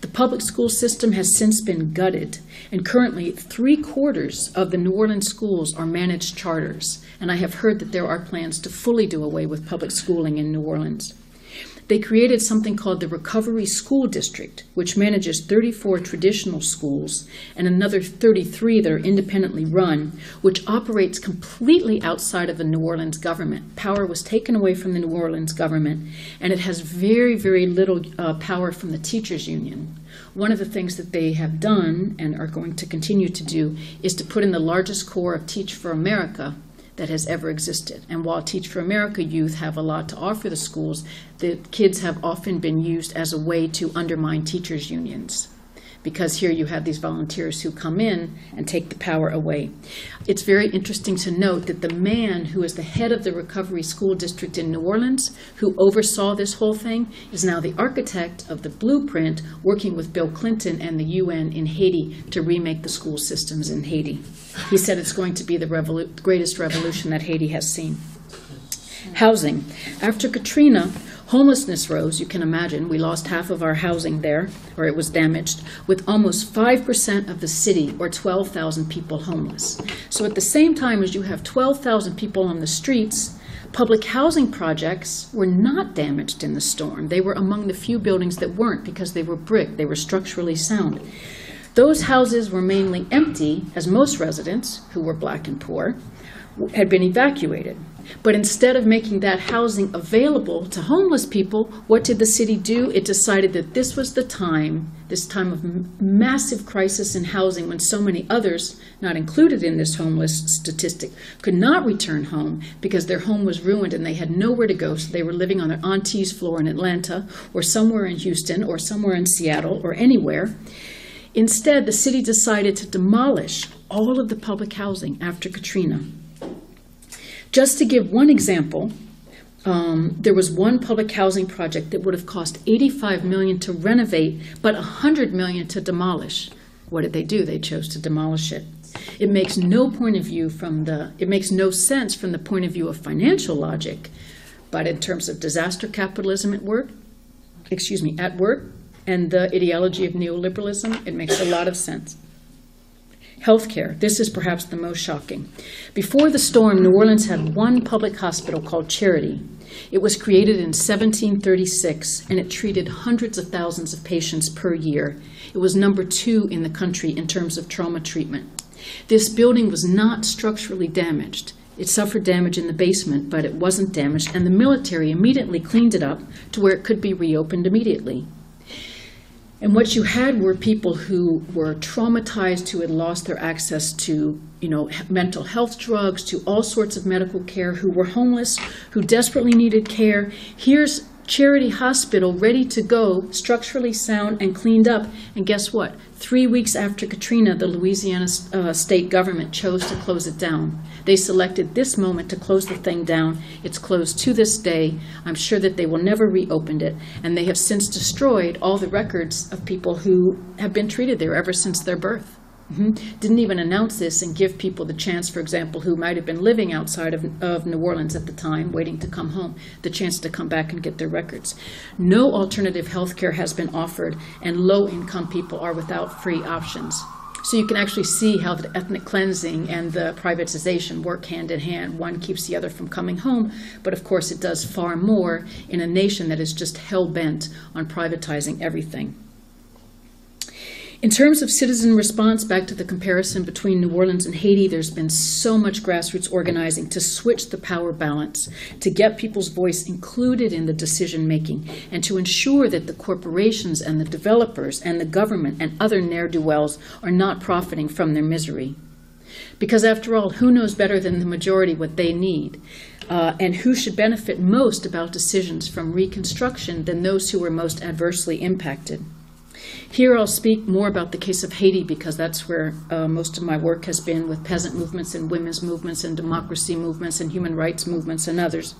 [SPEAKER 4] The public school system has since been gutted, and currently three quarters of the New Orleans schools are managed charters. And I have heard that there are plans to fully do away with public schooling in New Orleans. They created something called the Recovery School District, which manages 34 traditional schools and another 33 that are independently run, which operates completely outside of the New Orleans government. Power was taken away from the New Orleans government, and it has very, very little uh, power from the teachers' union. One of the things that they have done and are going to continue to do is to put in the largest corps of Teach for America, that has ever existed. And while Teach for America youth have a lot to offer the schools, the kids have often been used as a way to undermine teachers' unions. Because here you have these volunteers who come in and take the power away. It's very interesting to note that the man who is the head of the Recovery School District in New Orleans, who oversaw this whole thing, is now the architect of the blueprint working with Bill Clinton and the UN in Haiti to remake the school systems in Haiti. He said it's going to be the revolu- greatest revolution that Haiti has seen. Housing. After Katrina, homelessness rose. You can imagine we lost half of our housing there, or it was damaged, with almost 5% of the city, or 12,000 people, homeless. So at the same time as you have 12,000 people on the streets, public housing projects were not damaged in the storm. They were among the few buildings that weren't because they were brick, they were structurally sound. Those houses were mainly empty, as most residents, who were black and poor, had been evacuated. But instead of making that housing available to homeless people, what did the city do? It decided that this was the time, this time of massive crisis in housing, when so many others, not included in this homeless statistic, could not return home because their home was ruined and they had nowhere to go. So they were living on their auntie's floor in Atlanta, or somewhere in Houston, or somewhere in Seattle, or anywhere. Instead, the city decided to demolish all of the public housing after Katrina. Just to give one example, um, there was one public housing project that would have cost 85 million to renovate, but 100 million to demolish. What did they do? They chose to demolish it. It makes no point of view from the. It makes no sense from the point of view of financial logic, but in terms of disaster capitalism at work, excuse me, at work, and the ideology of neoliberalism, it makes a lot of sense. Healthcare. This is perhaps the most shocking. Before the storm, New Orleans had one public hospital called Charity. It was created in 1736 and it treated hundreds of thousands of patients per year. It was number two in the country in terms of trauma treatment. This building was not structurally damaged. It suffered damage in the basement, but it wasn't damaged, and the military immediately cleaned it up to where it could be reopened immediately. And what you had were people who were traumatized, who had lost their access to, you know, mental health drugs, to all sorts of medical care, who were homeless, who desperately needed care. Here's Charity Hospital ready to go, structurally sound and cleaned up. And guess what? Three weeks after Katrina, the Louisiana uh, state government chose to close it down. They selected this moment to close the thing down. It's closed to this day. I'm sure that they will never reopen it. And they have since destroyed all the records of people who have been treated there ever since their birth. Mm-hmm. Didn't even announce this and give people the chance, for example, who might have been living outside of, of New Orleans at the time, waiting to come home, the chance to come back and get their records. No alternative health care has been offered, and low income people are without free options. So you can actually see how the ethnic cleansing and the privatization work hand in hand. One keeps the other from coming home, but of course it does far more in a nation that is just hell bent on privatizing everything. In terms of citizen response, back to the comparison between New Orleans and Haiti, there's been so much grassroots organizing to switch the power balance, to get people's voice included in the decision making, and to ensure that the corporations and the developers and the government and other ne'er do wells are not profiting from their misery. Because after all, who knows better than the majority what they need? Uh, and who should benefit most about decisions from Reconstruction than those who were most adversely impacted? Here I'll speak more about the case of Haiti because that's where uh, most of my work has been with peasant movements and women's movements and democracy movements and human rights movements and others.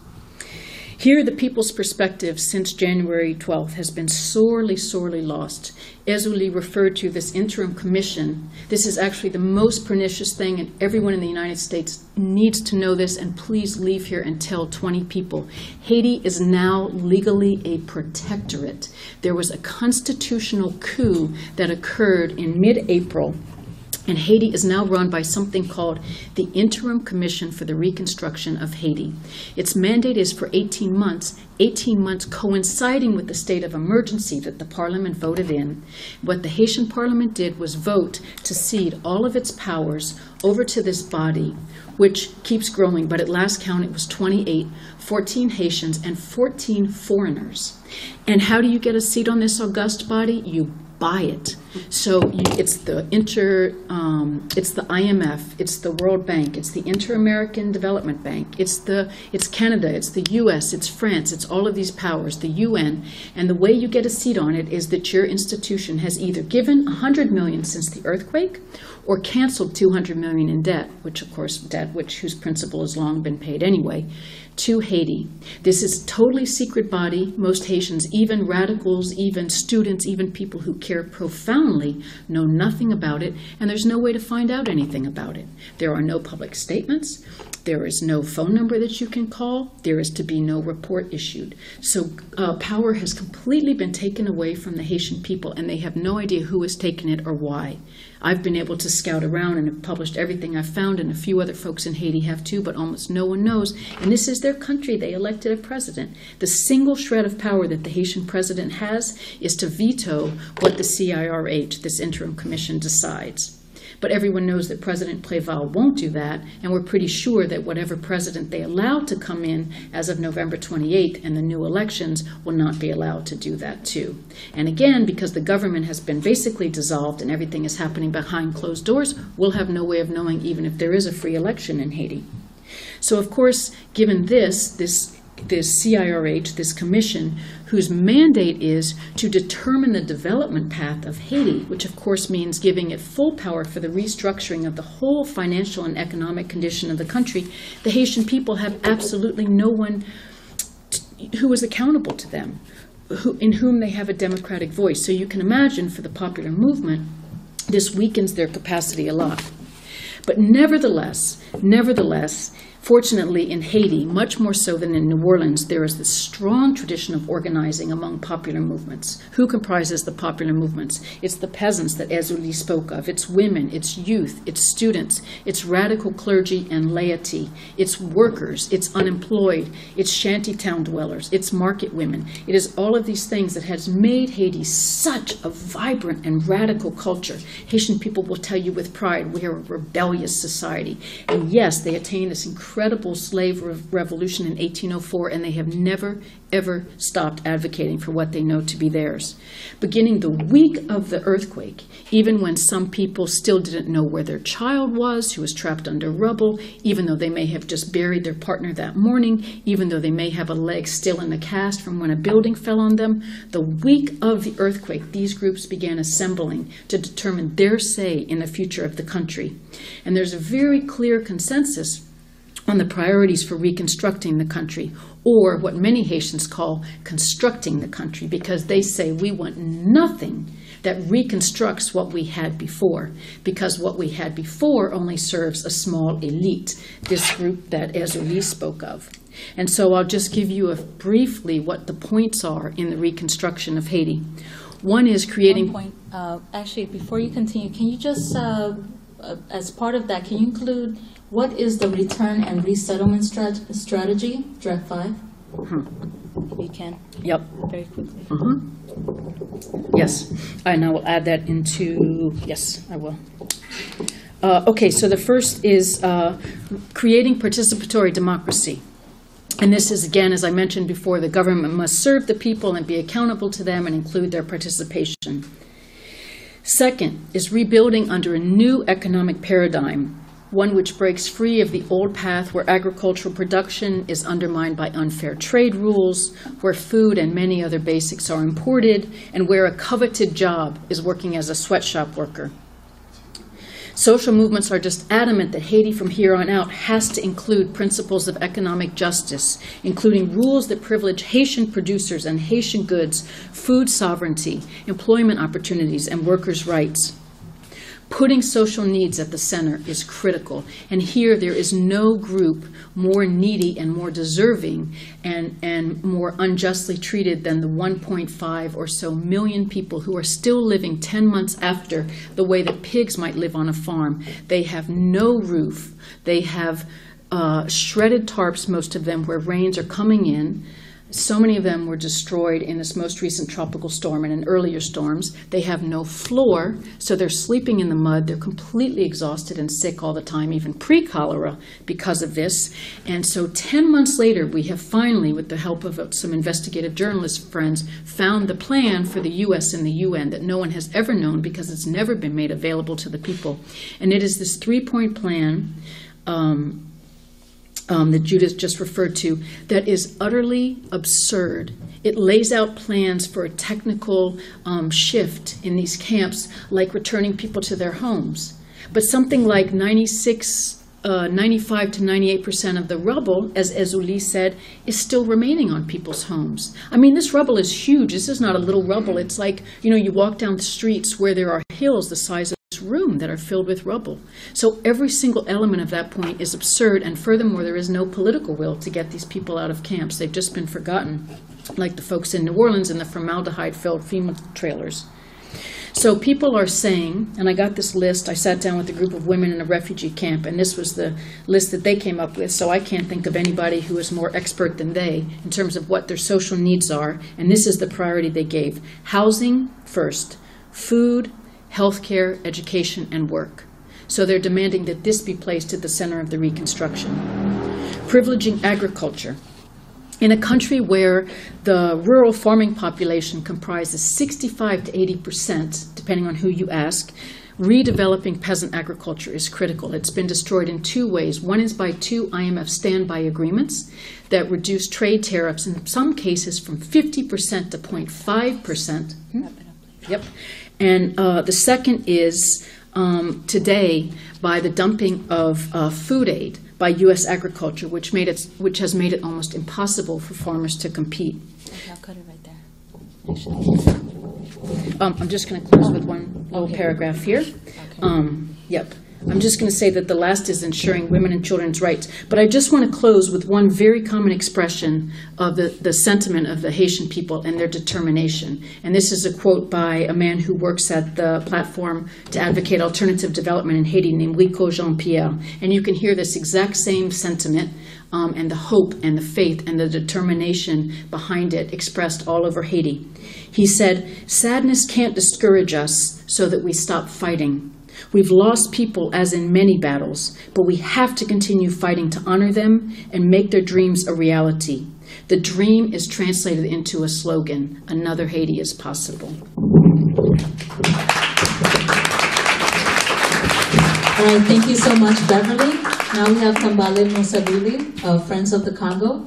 [SPEAKER 4] Here, the people's perspective since January 12th has been sorely, sorely lost. Ezili referred to this interim commission. This is actually the most pernicious thing, and everyone in the United States needs to know this, and please leave here and tell 20 people. Haiti is now legally a protectorate. There was a constitutional coup that occurred in mid April and Haiti is now run by something called the Interim Commission for the Reconstruction of Haiti. Its mandate is for 18 months, 18 months coinciding with the state of emergency that the parliament voted in. What the Haitian parliament did was vote to cede all of its powers over to this body, which keeps growing, but at last count it was 28, 14 Haitians, and 14 foreigners. And how do you get a seat on this august body? You buy it. So you, it's the inter, um, it's the IMF, it's the World Bank, it's the Inter-American Development Bank, it's the, it's Canada, it's the U.S., it's France, it's all of these powers, the UN, and the way you get a seat on it is that your institution has either given 100 million since the earthquake, or canceled 200 million in debt, which of course debt which whose principal has long been paid anyway to Haiti. This is totally secret body. Most Haitians, even radicals, even students, even people who care profoundly, know nothing about it, and there's no way to find out anything about it. There are no public statements. There is no phone number that you can call. There is to be no report issued. So uh, power has completely been taken away from the Haitian people, and they have no idea who has taken it or why. I've been able to scout around and have published everything I've found, and a few other folks in Haiti have too, but almost no one knows. And this is their country. They elected a president. The single shred of power that the Haitian president has is to veto what the CIRH, this interim commission, decides. But everyone knows that President Preval won't do that, and we're pretty sure that whatever president they allow to come in as of November 28th and the new elections will not be allowed to do that too. And again, because the government has been basically dissolved and everything is happening behind closed doors, we'll have no way of knowing even if there is a free election in Haiti. So, of course, given this, this this CIRH, this commission, whose mandate is to determine the development path of Haiti, which of course means giving it full power for the restructuring of the whole financial and economic condition of the country, the Haitian people have absolutely no one t- who is accountable to them, who, in whom they have a democratic voice. So you can imagine for the popular movement, this weakens their capacity a lot. But nevertheless, nevertheless, Fortunately, in Haiti, much more so than in New Orleans, there is this strong tradition of organizing among popular movements. Who comprises the popular movements? It's the peasants that Ezili spoke of, it's women, it's youth, it's students, it's radical clergy and laity, it's workers, it's unemployed, it's shantytown dwellers, it's market women. It is all of these things that has made Haiti such a vibrant and radical culture. Haitian people will tell you with pride we are a rebellious society. And yes, they attained this incredible incredible slave revolution in 1804, and they have never, ever stopped advocating for what they know to be theirs. Beginning the week of the earthquake, even when some people still didn't know where their child was, who was trapped under rubble, even though they may have just buried their partner that morning, even though they may have a leg still in the cast from when a building fell on them, the week of the earthquake, these groups began assembling to determine their say in the future of the country. And there's a very clear consensus on the priorities for reconstructing the country, or what many Haitians call constructing the country, because they say we want nothing that reconstructs what we had before, because what we had before only serves a small elite, this group that Ezili spoke of. And so I'll just give you briefly what the points are in the reconstruction of Haiti. One is creating.
[SPEAKER 1] One point, uh, actually, before you continue, can you just, uh, uh, as part of that, can you include what is the return and resettlement strat- strategy, Draft 5?
[SPEAKER 4] Mm-hmm.
[SPEAKER 1] You can,
[SPEAKER 4] Yep.
[SPEAKER 1] very quickly.
[SPEAKER 4] Mm-hmm. Yes, and I will add that into, yes, I will. Uh, Okay, so the first is uh, creating participatory democracy. And this is, again, as I mentioned before, the government must serve the people and be accountable to them and include their participation. Second is rebuilding under a new economic paradigm one which breaks free of the old path where agricultural production is undermined by unfair trade rules, where food and many other basics are imported, and where a coveted job is working as a sweatshop worker. Social movements are just adamant that Haiti from here on out has to include principles of economic justice, including rules that privilege Haitian producers and Haitian goods, food sovereignty, employment opportunities, and workers' rights. Putting social needs at the center is critical. And here there is no group more needy and more deserving and, and more unjustly treated than the 1.5 or so million people who are still living 10 months after the way that pigs might live on a farm. They have no roof. They have uh, shredded tarps, most of them, where rains are coming in. So many of them were destroyed in this most recent tropical storm and in earlier storms. They have no floor, so they're sleeping in the mud. They're completely exhausted and sick all the time, even pre cholera, because of this. And so, 10 months later, we have finally, with the help of some investigative journalist friends, found the plan for the US and the UN that no one has ever known because it's never been made available to the people. And it is this three point plan. Um, um, that Judith just referred to that is utterly absurd. It lays out plans for a technical um, shift in these camps, like returning people to their homes. But something like 96 uh, 95 to 98 percent of the rubble, as Ezili said, is still remaining on people's homes. I mean, this rubble is huge. This is not a little rubble. It's like, you know, you walk down the streets where there are hills the size of room that are filled with rubble. So every single element of that point is absurd, and furthermore, there is no political will to get these people out of camps. They've just been forgotten, like the folks in New Orleans in the formaldehyde filled FEMA trailers. So people are saying, and I got this list, I sat down with a group of women in a refugee camp, and this was the list that they came up with, so I can't think of anybody who is more expert than they in terms of what their social needs are, and this is the priority they gave. Housing first, food, healthcare, education, and work. So they're demanding that this be placed at the center of the reconstruction. Privileging agriculture. In a country where the rural farming population comprises 65 to 80 percent, depending on who you ask, redeveloping peasant agriculture is critical. It's been destroyed in two ways. One is by two IMF standby agreements that reduce trade tariffs in some cases from 50% to 0.5%. Hmm? Yep. And uh, the second is um, today by the dumping of uh, food aid by U.S. agriculture, which made it, which has made it almost impossible for farmers to compete.
[SPEAKER 2] Okay, I'll cut it right there.
[SPEAKER 4] Um, I'm just going to close with one little paragraph here. Um, yep. I'm just going to say that the last is ensuring women and children's rights. But I just want to close with one very common expression of the, the sentiment of the Haitian people and their determination. And this is a quote by a man who works at the platform to advocate alternative development in Haiti named Ricot Jean Pierre. And you can hear this exact same sentiment um, and the hope and the faith and the determination behind it expressed all over Haiti. He said, Sadness can't discourage us so that we stop fighting. We've lost people, as in many battles, but we have to continue fighting to honor them and make their dreams a reality. The dream is translated into a slogan Another Haiti is possible.
[SPEAKER 1] All right, thank you so much, Beverly. Now we have Kambale Musavuli of uh, Friends of the Congo.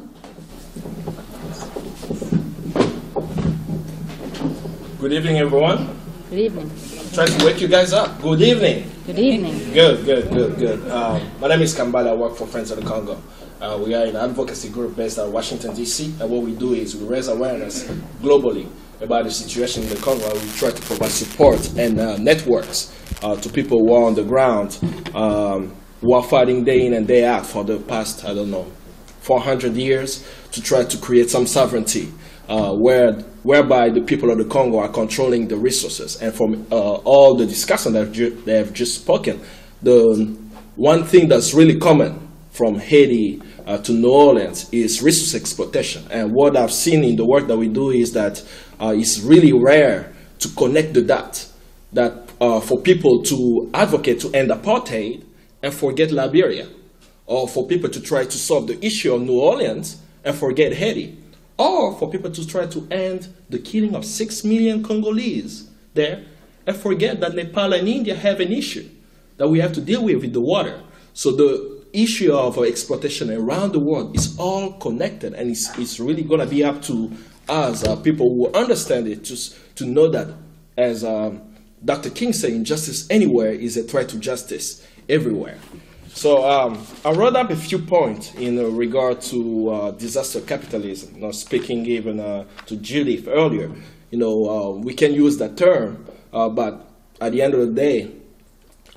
[SPEAKER 5] Good evening, everyone.
[SPEAKER 4] Good evening.
[SPEAKER 5] Try to wake you guys up. Good evening.
[SPEAKER 4] Good evening.
[SPEAKER 5] Good, good, good, good. Um, my name is Kambale. I work for Friends of the Congo. Uh, we are an advocacy group based out of Washington, D.C. And what we do is we raise awareness globally about the situation in the Congo. And we try to provide support and uh, networks uh, to people who are on the ground, um, who are fighting day in and day out for the past, I don't know, 400 years to try to create some sovereignty uh, where, whereby the people of the Congo are controlling the resources. And from uh, all the discussion that ju- they have just spoken, the one thing that's really common from Haiti uh, to New Orleans is resource exploitation. And what I've seen in the work that we do is that uh, it's really rare to connect the dots. That uh, for people to advocate to end apartheid and forget Liberia, or for people to try to solve the issue of New Orleans and forget Haiti, or for people to try to end the killing of six million Congolese there and forget that Nepal and India have an issue that we have to deal with with the water. So the issue of exploitation around the world is all connected, and it's, it's really going to be up to us, uh, people who understand it, to, to know that, as um, Dr. King said, injustice anywhere is a threat to justice everywhere. So um, I wrote up a few points in uh, regard to uh, disaster capitalism. You know, speaking even uh, to Judith earlier, you know, uh, we can use that term, uh, but at the end of the day,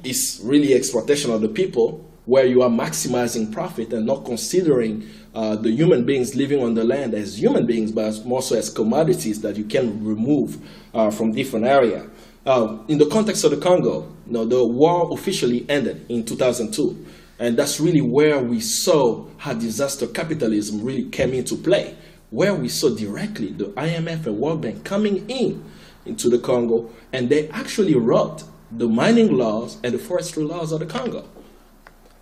[SPEAKER 5] it's really exploitation of the people where you are maximizing profit and not considering uh, the human beings living on the land as human beings, but more so as commodities that you can remove uh, from different area. Uh, in the context of the Congo, you know, the war officially ended in 2002, and that's really where we saw how disaster capitalism really came into play, where we saw directly the IMF and World Bank coming in into the Congo, and they actually wrote the mining laws and the forestry laws of the Congo.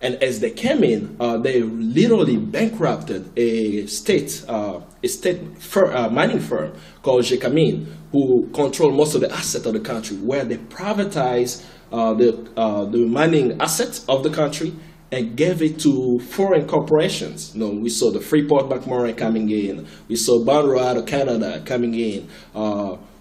[SPEAKER 5] And as they came in, uh, they literally bankrupted a state, uh, a state fir- uh, mining firm called Gécamines, who controlled most of the assets of the country, where they privatized uh, the, uh, the mining assets of the country and gave it to foreign corporations. You know, we saw the Freeport McMoran coming in, we saw Banro out of Canada coming in.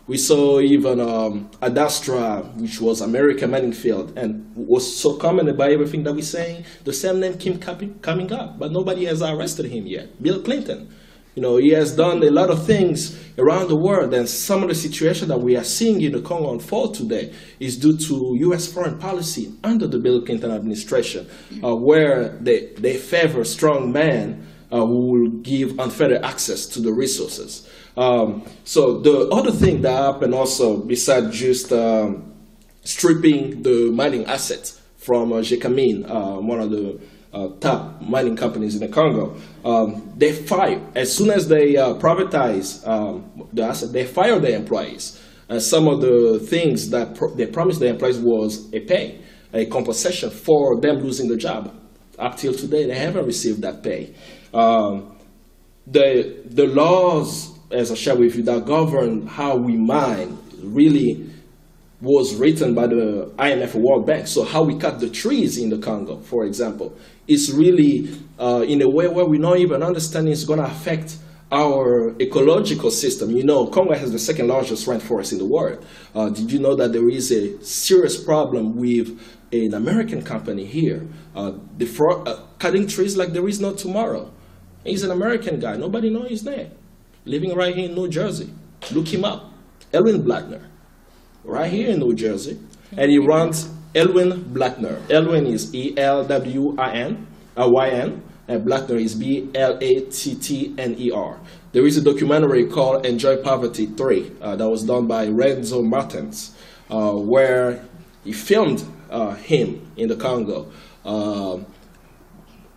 [SPEAKER 5] We saw even um, Adastra, which was American Mineral Fields, and was so common by everything that we're saying. The same name coming coming up, but nobody has arrested him yet. Bill Clinton. You know, he has done a lot of things around the world, and some of the situation that we are seeing in the Congo unfold today is due to U.S. foreign policy under the Bill Clinton administration, uh, where they, they favor strong men uh, who will give unfettered access to the resources. Um, so the other thing that happened also, besides just um, stripping the mining assets from uh, Gécamines, uh, one of the uh, top mining companies in the Congo, um, they fire as soon as they uh, um, the asset. They fire their employees. And some of the things that pro- they promised their employees was a pay, a compensation for them losing the job. Up till today, they haven't received that pay. Um, the the laws, as I shared with you, that govern how we mine really was written by the IMF World Bank. So how we cut the trees in the Congo, for example, is really uh, in a way where we don't even understanding it's going to affect our ecological system. You know, Congo has the second largest rainforest in the world. Uh, did you know that there is a serious problem with an American company here uh, uh, cutting trees like there is no tomorrow? He's an American guy. Nobody knows his name. Living right here in New Jersey. Look him up. Elwin Blattner right here in New Jersey, and he runs Elwin Blattner. Elwin is E L W I N, uh, Y N, and Blattner is B L A T T N E R. There is a documentary called Enjoy Poverty 3 uh, that was done by Renzo Martens, uh, where he filmed uh, him in the Congo. Uh,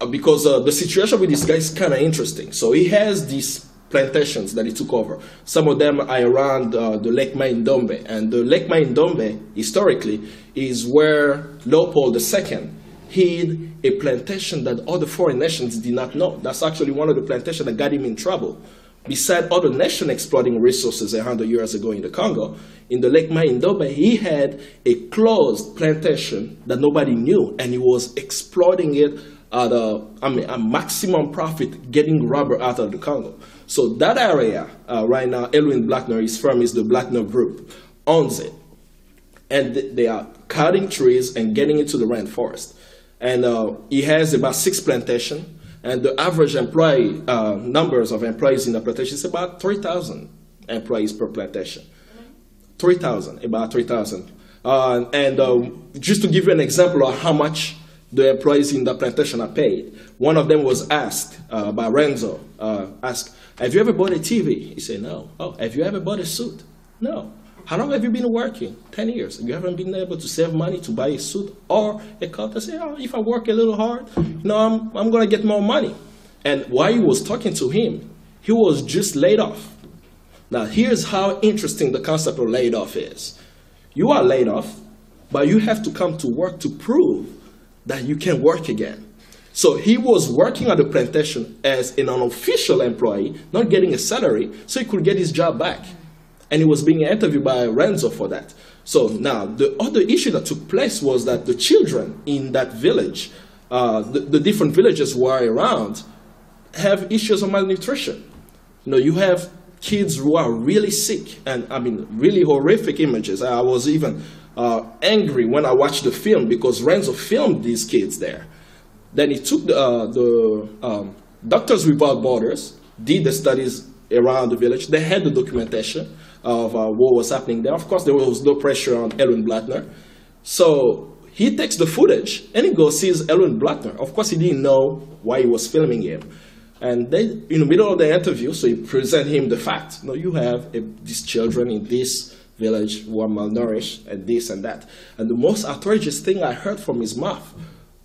[SPEAKER 5] because uh, the situation with this guy is kind of interesting. So he has these plantations that he took over. Some of them are around uh, the Lake Maindombe, and the Lake Maindombe historically is where Leopold II hid a plantation that other foreign nations did not know. That's actually one of the plantations that got him in trouble. Beside other nations exploiting resources a hundred years ago in the Congo, in the Lake Maindombe, he had a closed plantation that nobody knew, and he was exploiting it at a, I mean, a maximum profit, getting rubber out of the Congo. So that area uh, right now, Elwin Blattner, his firm is the Blattner Group, owns it, and th- they are cutting trees and getting into the rainforest. And uh, he has about six plantations, and the average employee uh, numbers of employees in the plantation is about three thousand employees per plantation. 3,000, about 3,000. Uh, and um, just to give you an example of how much the employees in the plantation are paid, one of them was asked uh, by Renzo, uh, asked, have you ever bought a TV? He said, no. Oh, have you ever bought a suit? No. How long have you been working? 10 years. You haven't been able to save money to buy a suit or a coat? I say, oh, if I work a little hard, you know, I'm, I'm going to get more money. And while he was talking to him, he was just laid off. Now, here's how interesting the concept of laid off is. You are laid off, but you have to come to work to prove that you can work again. So he was working at the plantation as an unofficial employee, not getting a salary, so he could get his job back. And he was being interviewed by Renzo for that. So now, the other issue that took place was that the children in that village uh, the, the different villages who are around have issues of malnutrition. You know, you have kids who are really sick, and I mean, really horrific images. I was even uh, angry when I watched the film because Renzo filmed these kids there. Then he took the, uh, the um, Doctors Without Borders, did the studies around the village. They had the documentation of uh, what was happening there. Of course, there was no pressure on Erwin Blattner. So he takes the footage and he goes sees Erwin Blattner. Of course, he didn't know why he was filming him. And they, in the middle of the interview, so he present him the fact. Know, you have a, these children in this village who are malnourished and this and that. And the most outrageous thing I heard from his mouth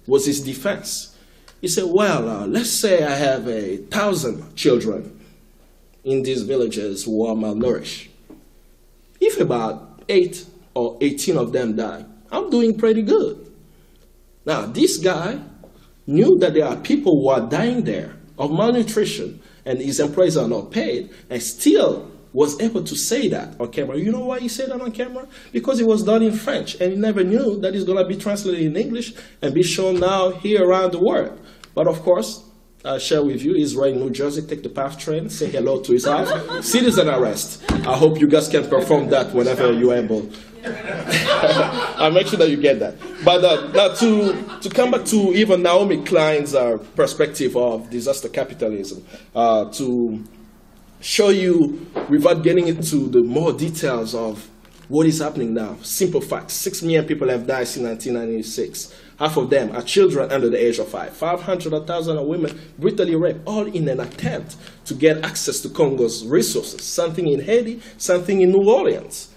[SPEAKER 5] was his defense. He said, well, uh, let's say I have a thousand children in these villages who are malnourished. If about eight or 18 of them die, I'm doing pretty good. Now, this guy knew that there are people who are dying there of malnutrition and his employees are not paid and still was able to say that on camera. You know why he said that on camera? Because it was done in French and he never knew that it's going to be translated in English and be shown now here around the world. But of course, I share with you, he's right in New Jersey, take the PATH train, say hello to his house, citizen arrest. I hope you guys can perform that whenever you're able. I'll make sure that you get that. But uh, now to, to come back to even Naomi Klein's uh, perspective of disaster capitalism, uh, to show you, without getting into the more details of what is happening now, simple facts, 6 million people have died since 1996. Half of them are children under the age of five. 500,000 of women brutally raped, all in an attempt to get access to Congo's resources. Something in Haiti, something in New Orleans.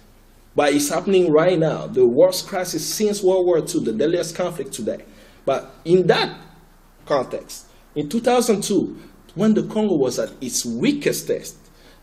[SPEAKER 5] But it's happening right now. The worst crisis since World War II, the deadliest conflict today. But in that context, in 2002, when the Congo was at its weakest test,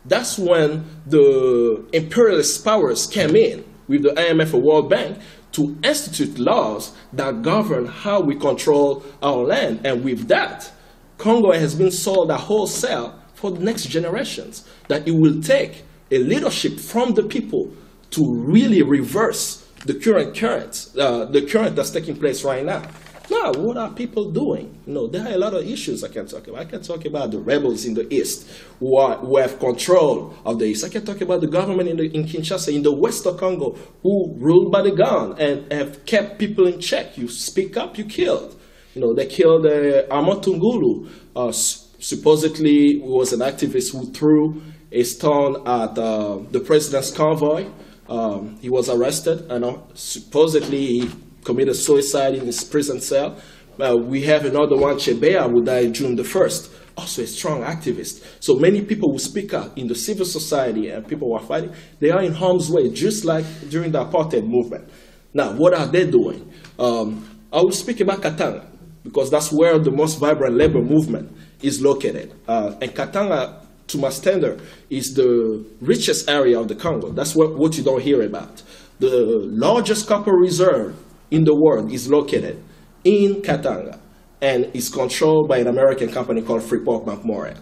[SPEAKER 5] that's when the imperialist powers came in with the IMF and World Bank to institute laws that govern how we control our land. And with that, Congo has been sold a wholesale for the next generations, that it will take a leadership from the people to really reverse the current current, uh, the current that's taking place right now. Now, what are people doing? You know, there are a lot of issues I can talk about. I can talk about the rebels in the east who, are, who have control of the east. I can talk about the government in, the, in Kinshasa, in the west of Congo, who ruled by the gun and have kept people in check. You speak up, you killed. You know, they killed uh, Armand Tungulu, uh, supposedly was an activist who threw a stone at uh, the president's convoy. Um, he was arrested and uh, supposedly he committed suicide in his prison cell. Uh, we have another one, Chebeya, who died June the 1st, also a strong activist. So many people who speak out in the civil society and people who are fighting, they are in harm's way, just like during the apartheid movement. Now, what are they doing? Um, I will speak about Katanga, because that's where the most vibrant labor movement is located. Uh, and Katanga, to my standard, is the richest area of the Congo. That's what, what you don't hear about. The largest copper reserve in the world is located in Katanga and is controlled by an American company called Freeport McMoran.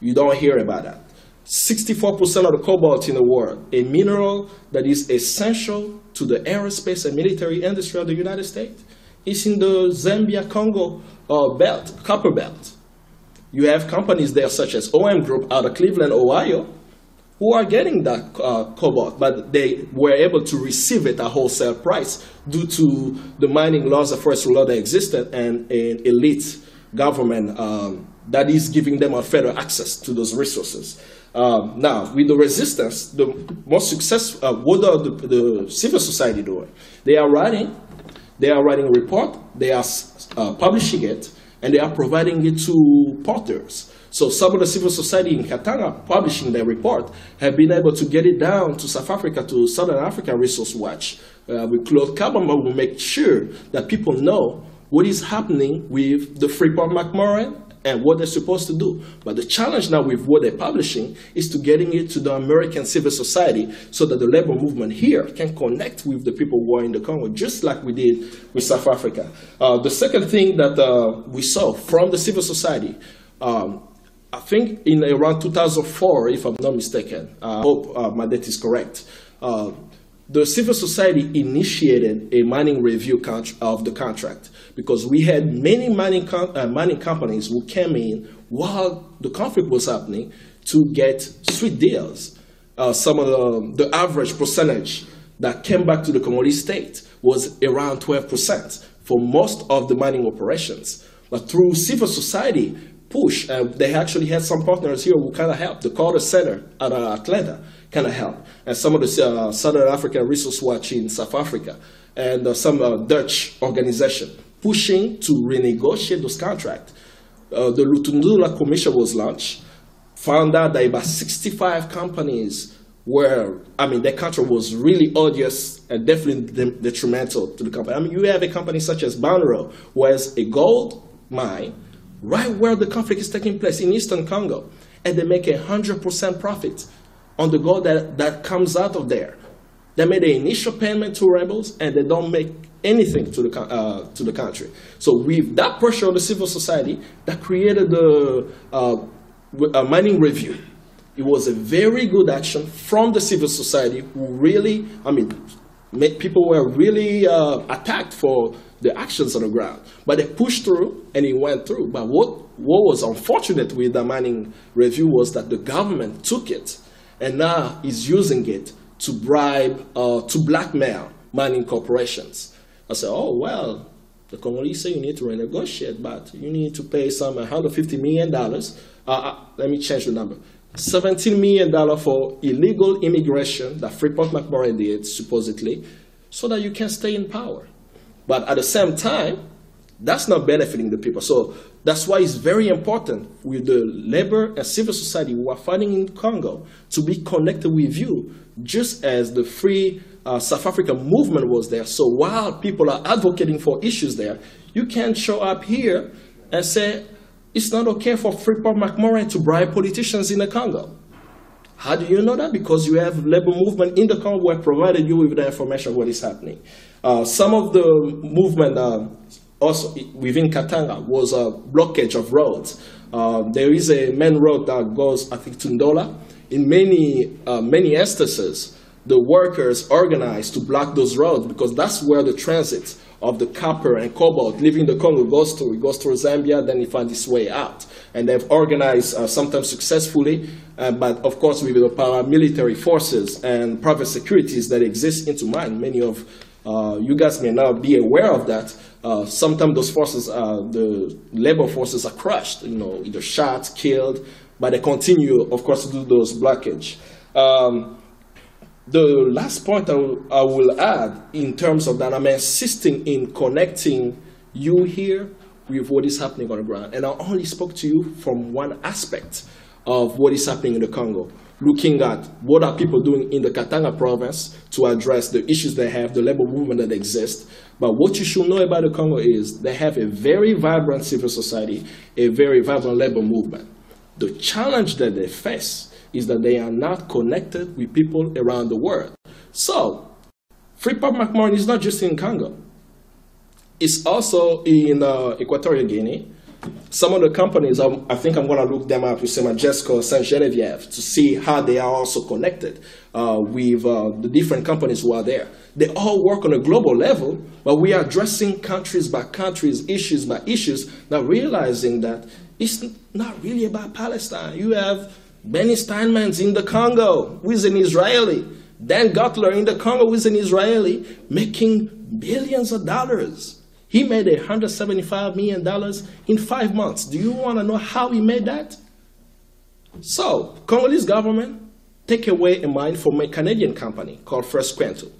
[SPEAKER 5] You don't hear about that. 64% of the cobalt in the world, a mineral that is essential to the aerospace and military industry of the United States, is in the Zambia Congo uh, belt, copper belt. You have companies there such as OM Group out of Cleveland, Ohio, who are getting that uh, cobalt, but they were able to receive it at wholesale price due to the mining laws of first law that existed and an elite government um, that is giving them a federal access to those resources. Um, now, with the resistance, the most successful, uh, what are the, the, civil society doing? They are writing, they are writing a report, they are uh, publishing it, and they are providing it to porters. So some of the civil society in Katanga publishing their report have been able to get it down to South Africa, to Southern Africa Resource Watch. Uh, with Claude Kabemba will make sure that people know what is happening with the Freeport McMoran and what they're supposed to do. But the challenge now with what they're publishing is to getting it to the American civil society so that the labor movement here can connect with the people who are in the Congo, just like we did with South Africa. Uh, the second thing that uh, we saw from the civil society um, I think in around 2004, if I'm not mistaken, I hope uh, my date is correct, uh, the civil society initiated a mining review of the contract because we had many mining, com- uh, mining companies who came in while the conflict was happening to get sweet deals. Uh, some of the, the average percentage that came back to the Congolese state was around 12% for most of the mining operations. But through civil society push, uh, they actually had some partners here who kind of helped. The Carter Center at uh, Atlanta kind of helped, and some of the uh, Southern African Resource Watch in South Africa, and uh, some uh, Dutch organization pushing to renegotiate those contracts. Uh, the Lutundula Commission was launched, found out that about 65 companies were, I mean, their contract was really odious and definitely de- detrimental to the company. I mean, you have a company such as Banro, who has a gold mine right where the conflict is taking place in eastern Congo, and they make a 100% profit on the gold that, that comes out of there. They made the initial payment to rebels, and they don't make anything to the, uh, to the country. So with that pressure on the civil society, that created the uh, mining review. It was a very good action from the civil society who really, I mean, people were really uh, attacked for the actions on the ground. But they pushed through and it went through. But what, what was unfortunate with the mining review was that the government took it and now is using it to bribe, uh, to blackmail mining corporations. I said, oh, well, the Congolese say you need to renegotiate, but you need to pay some $150 million. Uh, uh, let me change the number. $17 million for illegal immigration that Freeport McMoran did, supposedly, so that you can stay in power. But at the same time, that's not benefiting the people. So that's why it's very important with the labor and civil society who are fighting in Congo to be connected with you, just as the free uh, South African movement was there. So while people are advocating for issues there, you can't show up here and say, it's not okay for Freeport McMoran to bribe politicians in the Congo. How do you know that? Because you have labor movement in the Congo who have provided you with the information of what is happening. Uh, some of the movement uh, also within Katanga was a blockage of roads. Uh, there is a main road that goes, I think, to Ndola. In many, uh, many instances, the workers organized to block those roads because that's where the transit of the copper and cobalt leaving the Congo goes through. It goes through Zambia, then it finds its way out. And they've organized, uh, sometimes successfully, uh, but of course with the paramilitary forces and private securities that exist into mine. Many of uh, you guys may not be aware of that. Uh, sometimes those forces, uh, the labor forces are crushed, you know, either shot, killed, but they continue, of course, to do those blockage. Um, the last point I will, I will add in terms of that, I'm insisting in connecting you here with what is happening on the ground. And I only spoke to you from one aspect of what is happening in the Congo, looking at what are people doing in the Katanga province to address the issues they have, the labor movement that exists. But what you should know about the Congo is they have a very vibrant civil society, a very vibrant labor movement. The challenge that they face is that they are not connected with people around the world. So, Freeport McMoran is not just in Congo. It's also in uh, Equatorial Guinea. Some of the companies, um, I think I'm going to look them up with Saint Majescor, Saint Genevieve to see how they are also connected uh, with uh, the different companies who are there. They all work on a global level, but we are addressing countries by countries, issues by issues, not realizing that it's not really about Palestine. You have Benny Steinmetz in the Congo, who is an Israeli. Dan Gertler in the Congo, who is an Israeli, making billions of dollars. He made $175 million in five months. Do you want to know how he made that? So, Congolese government take away a mine from a Canadian company called First Quantum.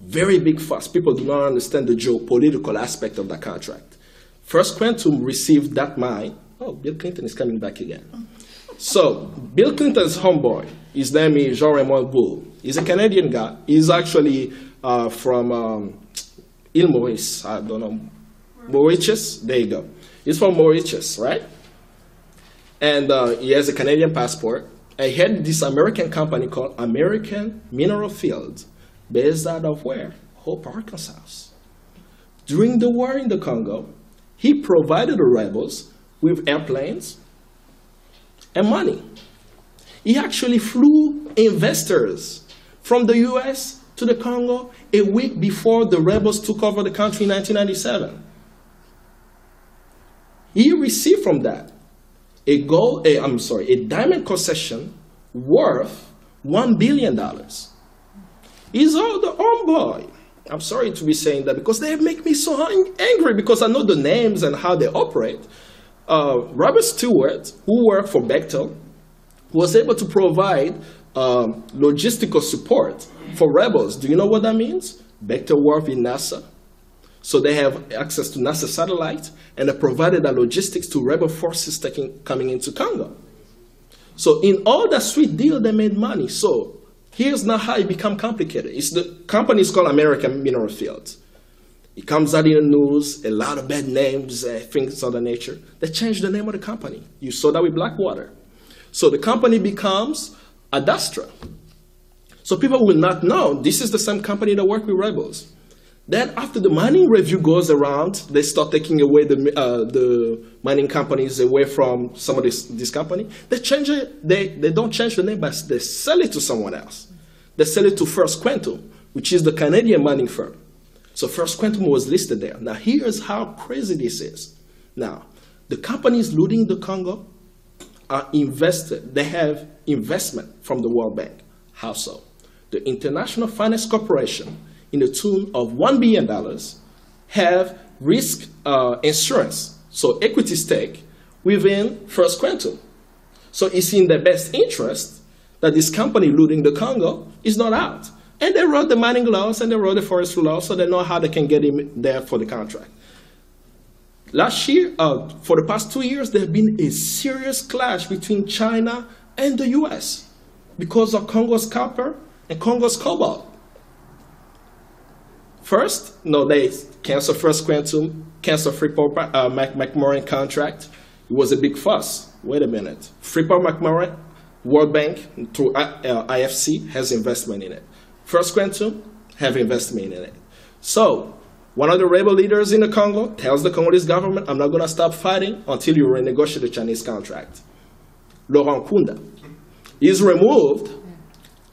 [SPEAKER 5] Very big fuss. People do not understand the geopolitical aspect of that contract. First Quantum received that mine. Oh, Bill Clinton is coming back again. So, Bill Clinton's homeboy, his name is Jean Raymond Boulle. He's a Canadian guy. He's actually uh, from um, Ile Maurice. I don't know. Mauritius? There you go. He's from Mauritius, right? And uh, he has a Canadian passport. He had this American company called American Mineral Fields, based out of where? Hope, Arkansas. During the war in the Congo, he provided the rebels with airplanes and money. He actually flew investors from the US to the Congo a week before the rebels took over the country in 1997. He received from that a gold, a, I'm sorry, a diamond concession worth $1 billion. He's all the homeboy. I'm sorry to be saying that because they make me so angry because I know the names and how they operate. Uh, Robert Stewart, who worked for Bechtel, was able to provide um, logistical support for rebels. Do you know what that means? Bechtel worked in NASA. So they have access to NASA satellites and they provided the logistics to rebel forces taking, coming into Congo. So in all that sweet deal, they made money. So here's now how it become complicated. It's the company is called American Mineral Fields. It comes out in the news, a lot of bad names, uh, things of that nature. They changed the name of the company. You saw that with Blackwater. So the company becomes Adastra. So people will not know this is the same company that worked with rebels. Then after the mining review goes around, they start taking away the, uh, the mining companies away from some of this, this company. They change it, they, they don't change the name, but they sell it to someone else. They sell it to First Quantum, which is the Canadian mining firm. So First Quantum was listed there. Now here's how crazy this is. Now, the companies looting the Congo are invested, they have investment from the World Bank. How so? The International Finance Corporation in the tune of $1 billion have risk uh, insurance, so equity stake, within First Quantum. So it's in their best interest that this company looting the Congo is not out. And they wrote the mining laws and they wrote the forestry laws, so they know how they can get him there for the contract. Last year, uh, for the past two years, there has been a serious clash between China and the US because of Congo's copper and Congo's cobalt. First, no, they canceled First Quantum, canceled Freeport uh, McMoran contract. It was a big fuss. Wait a minute. Freeport McMoran, World Bank through uh, IFC has investment in it. First Quantum have investment in it. So, one of the rebel leaders in the Congo tells the Congolese government, I'm not going to stop fighting until you renegotiate the Chinese contract. Laurent Nkunda is removed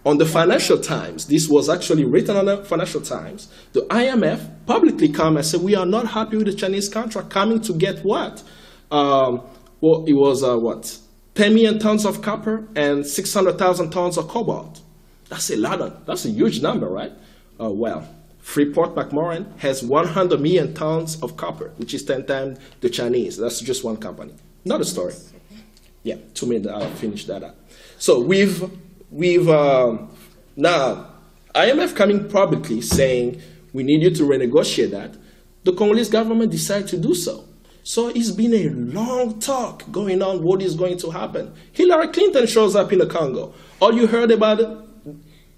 [SPEAKER 5] on the Financial Times. This was actually written on the Financial Times. The IMF publicly come and said, we are not happy with the Chinese contract coming to get what? Um, well, it was uh, what? 10 million tons of copper and 600,000 tons of cobalt. That's a lot of, that's a huge number, right? Uh, well, Freeport McMoran has 100 million tons of copper, which is 10 times the Chinese. That's just one company. Another story. Yeah, two minutes, I'll finish that up. So we've, we've uh, now, IMF coming publicly saying we need you to renegotiate that. The Congolese government decided to do so. So it's been a long talk going on what is going to happen. Hillary Clinton shows up in the Congo. All you heard about it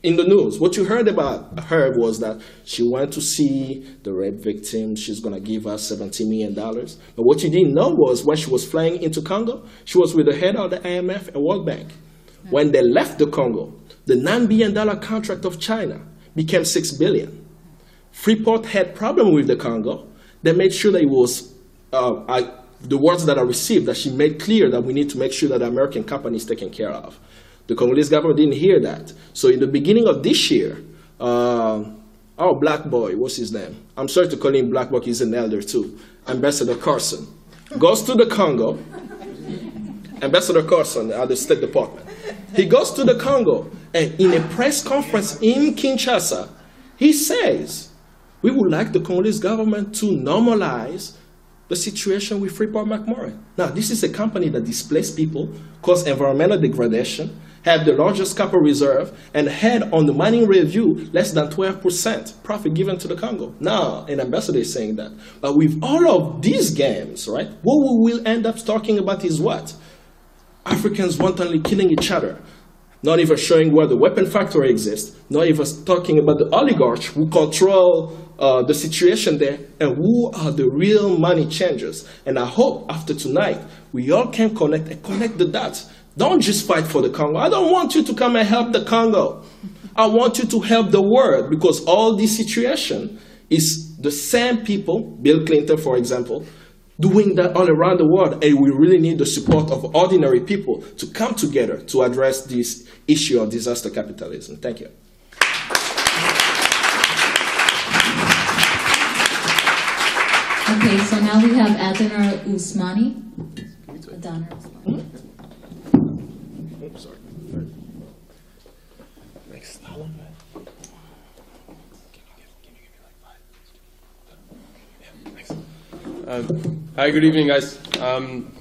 [SPEAKER 5] in the news, what you heard about her was that she went to see the rape victim. She's going to give us $17 million. But what you didn't know was when she was flying into Congo, she was with the head of the IMF and World Bank. When they left the Congo, the $9 billion contract of China became 6 billion. Freeport had problem with the Congo. They made sure that it was uh, I, the words that I received that she made clear that we need to make sure that the American company is taken care of. The Congolese government didn't hear that. So in the beginning of this year, uh, our black boy, what's his name? I'm sorry to call him black boy, he's an elder too. Ambassador Carson goes to the Congo. Ambassador Carson at the State Department. He goes to the Congo and in a press conference in Kinshasa, he says, we would like the Congolese government to normalize the situation with Freeport McMoran. Now, this is a company that displaced people, caused environmental degradation, have the largest copper reserve, and had on the mining review less than 12% profit given to the Congo. Now, an ambassador is saying that. But with all of these games, right, what we will end up talking about is what? Africans wantonly killing each other, not even showing where the weapon factory exists, not even talking about the oligarchs who control uh, the situation there and who are the real money changers. And I hope after tonight we all can connect and connect the dots. Don't just fight for the Congo. I don't want you to come and help the Congo. I want you to help the world because all this situation is the same people, Bill Clinton, for example, doing that all around the world. And we really need the support of ordinary people to come together to address this issue of disaster capitalism. Thank you.
[SPEAKER 1] Okay, so now we have Adaner Usmani. Adaner Usmani.
[SPEAKER 5] Oops, sorry. Next. How long? Can you give, can you give me like five?
[SPEAKER 6] Um, hi, good evening, guys. Um,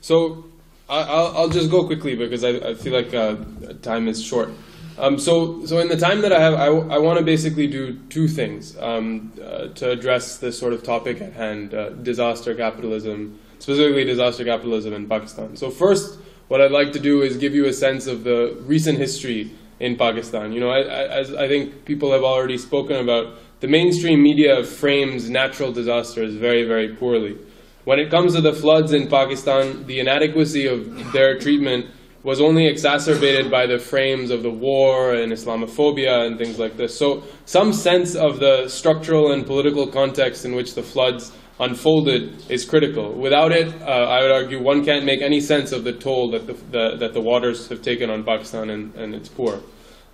[SPEAKER 6] so I, I'll, I'll just go quickly because I, I feel like uh, time is short. Um, so, so in the time that I have, I, I want to basically do two things um, uh, to address this sort of topic at hand: uh, disaster capitalism, specifically disaster capitalism in Pakistan. So, first, what I'd like to do is give you a sense of the recent history in Pakistan. You know, I, I, as I think people have already spoken about, the mainstream media frames natural disasters very, very poorly. When it comes to the floods in Pakistan, the inadequacy of their treatment was only exacerbated by the frames of the war and Islamophobia and things like this. So, some sense of the structural and political context in which the floods unfolded is critical. Without it, uh, I would argue one can't make any sense of the toll that the, the, that the waters have taken on Pakistan and, and its poor.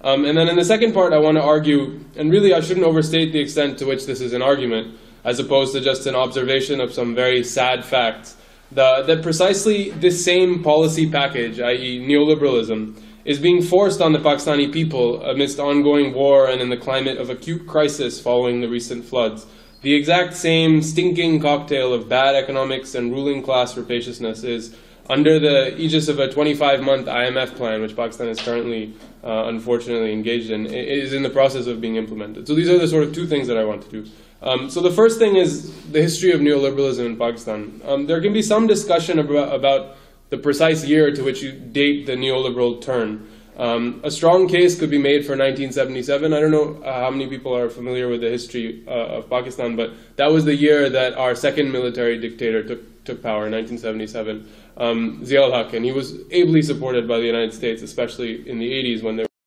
[SPEAKER 6] Um, and then in the second part, I want to argue, and really I shouldn't overstate the extent to which this is an argument, as opposed to just an observation of some very sad facts, the, that precisely this same policy package, i.e., neoliberalism, is being forced on the Pakistani people amidst ongoing war and in the climate of acute crisis following the recent floods. The exact same stinking cocktail of bad economics and ruling class rapaciousness is under the aegis of a 25 month IMF plan, which Pakistan is currently uh, unfortunately engaged in, is in the process of being implemented. So these are the sort of two things that I want to do. Um, so the first thing is the history of neoliberalism in Pakistan. Um, there can be some discussion about, about the precise year to which you date the neoliberal turn. Um, a strong case could be made for 1977. I don't know uh, how many people are familiar with the history uh, of Pakistan, but that was the year that our second military dictator took, took power in 1977, um, Zia Haq, and he was ably supported by the United States, especially in the 80s when there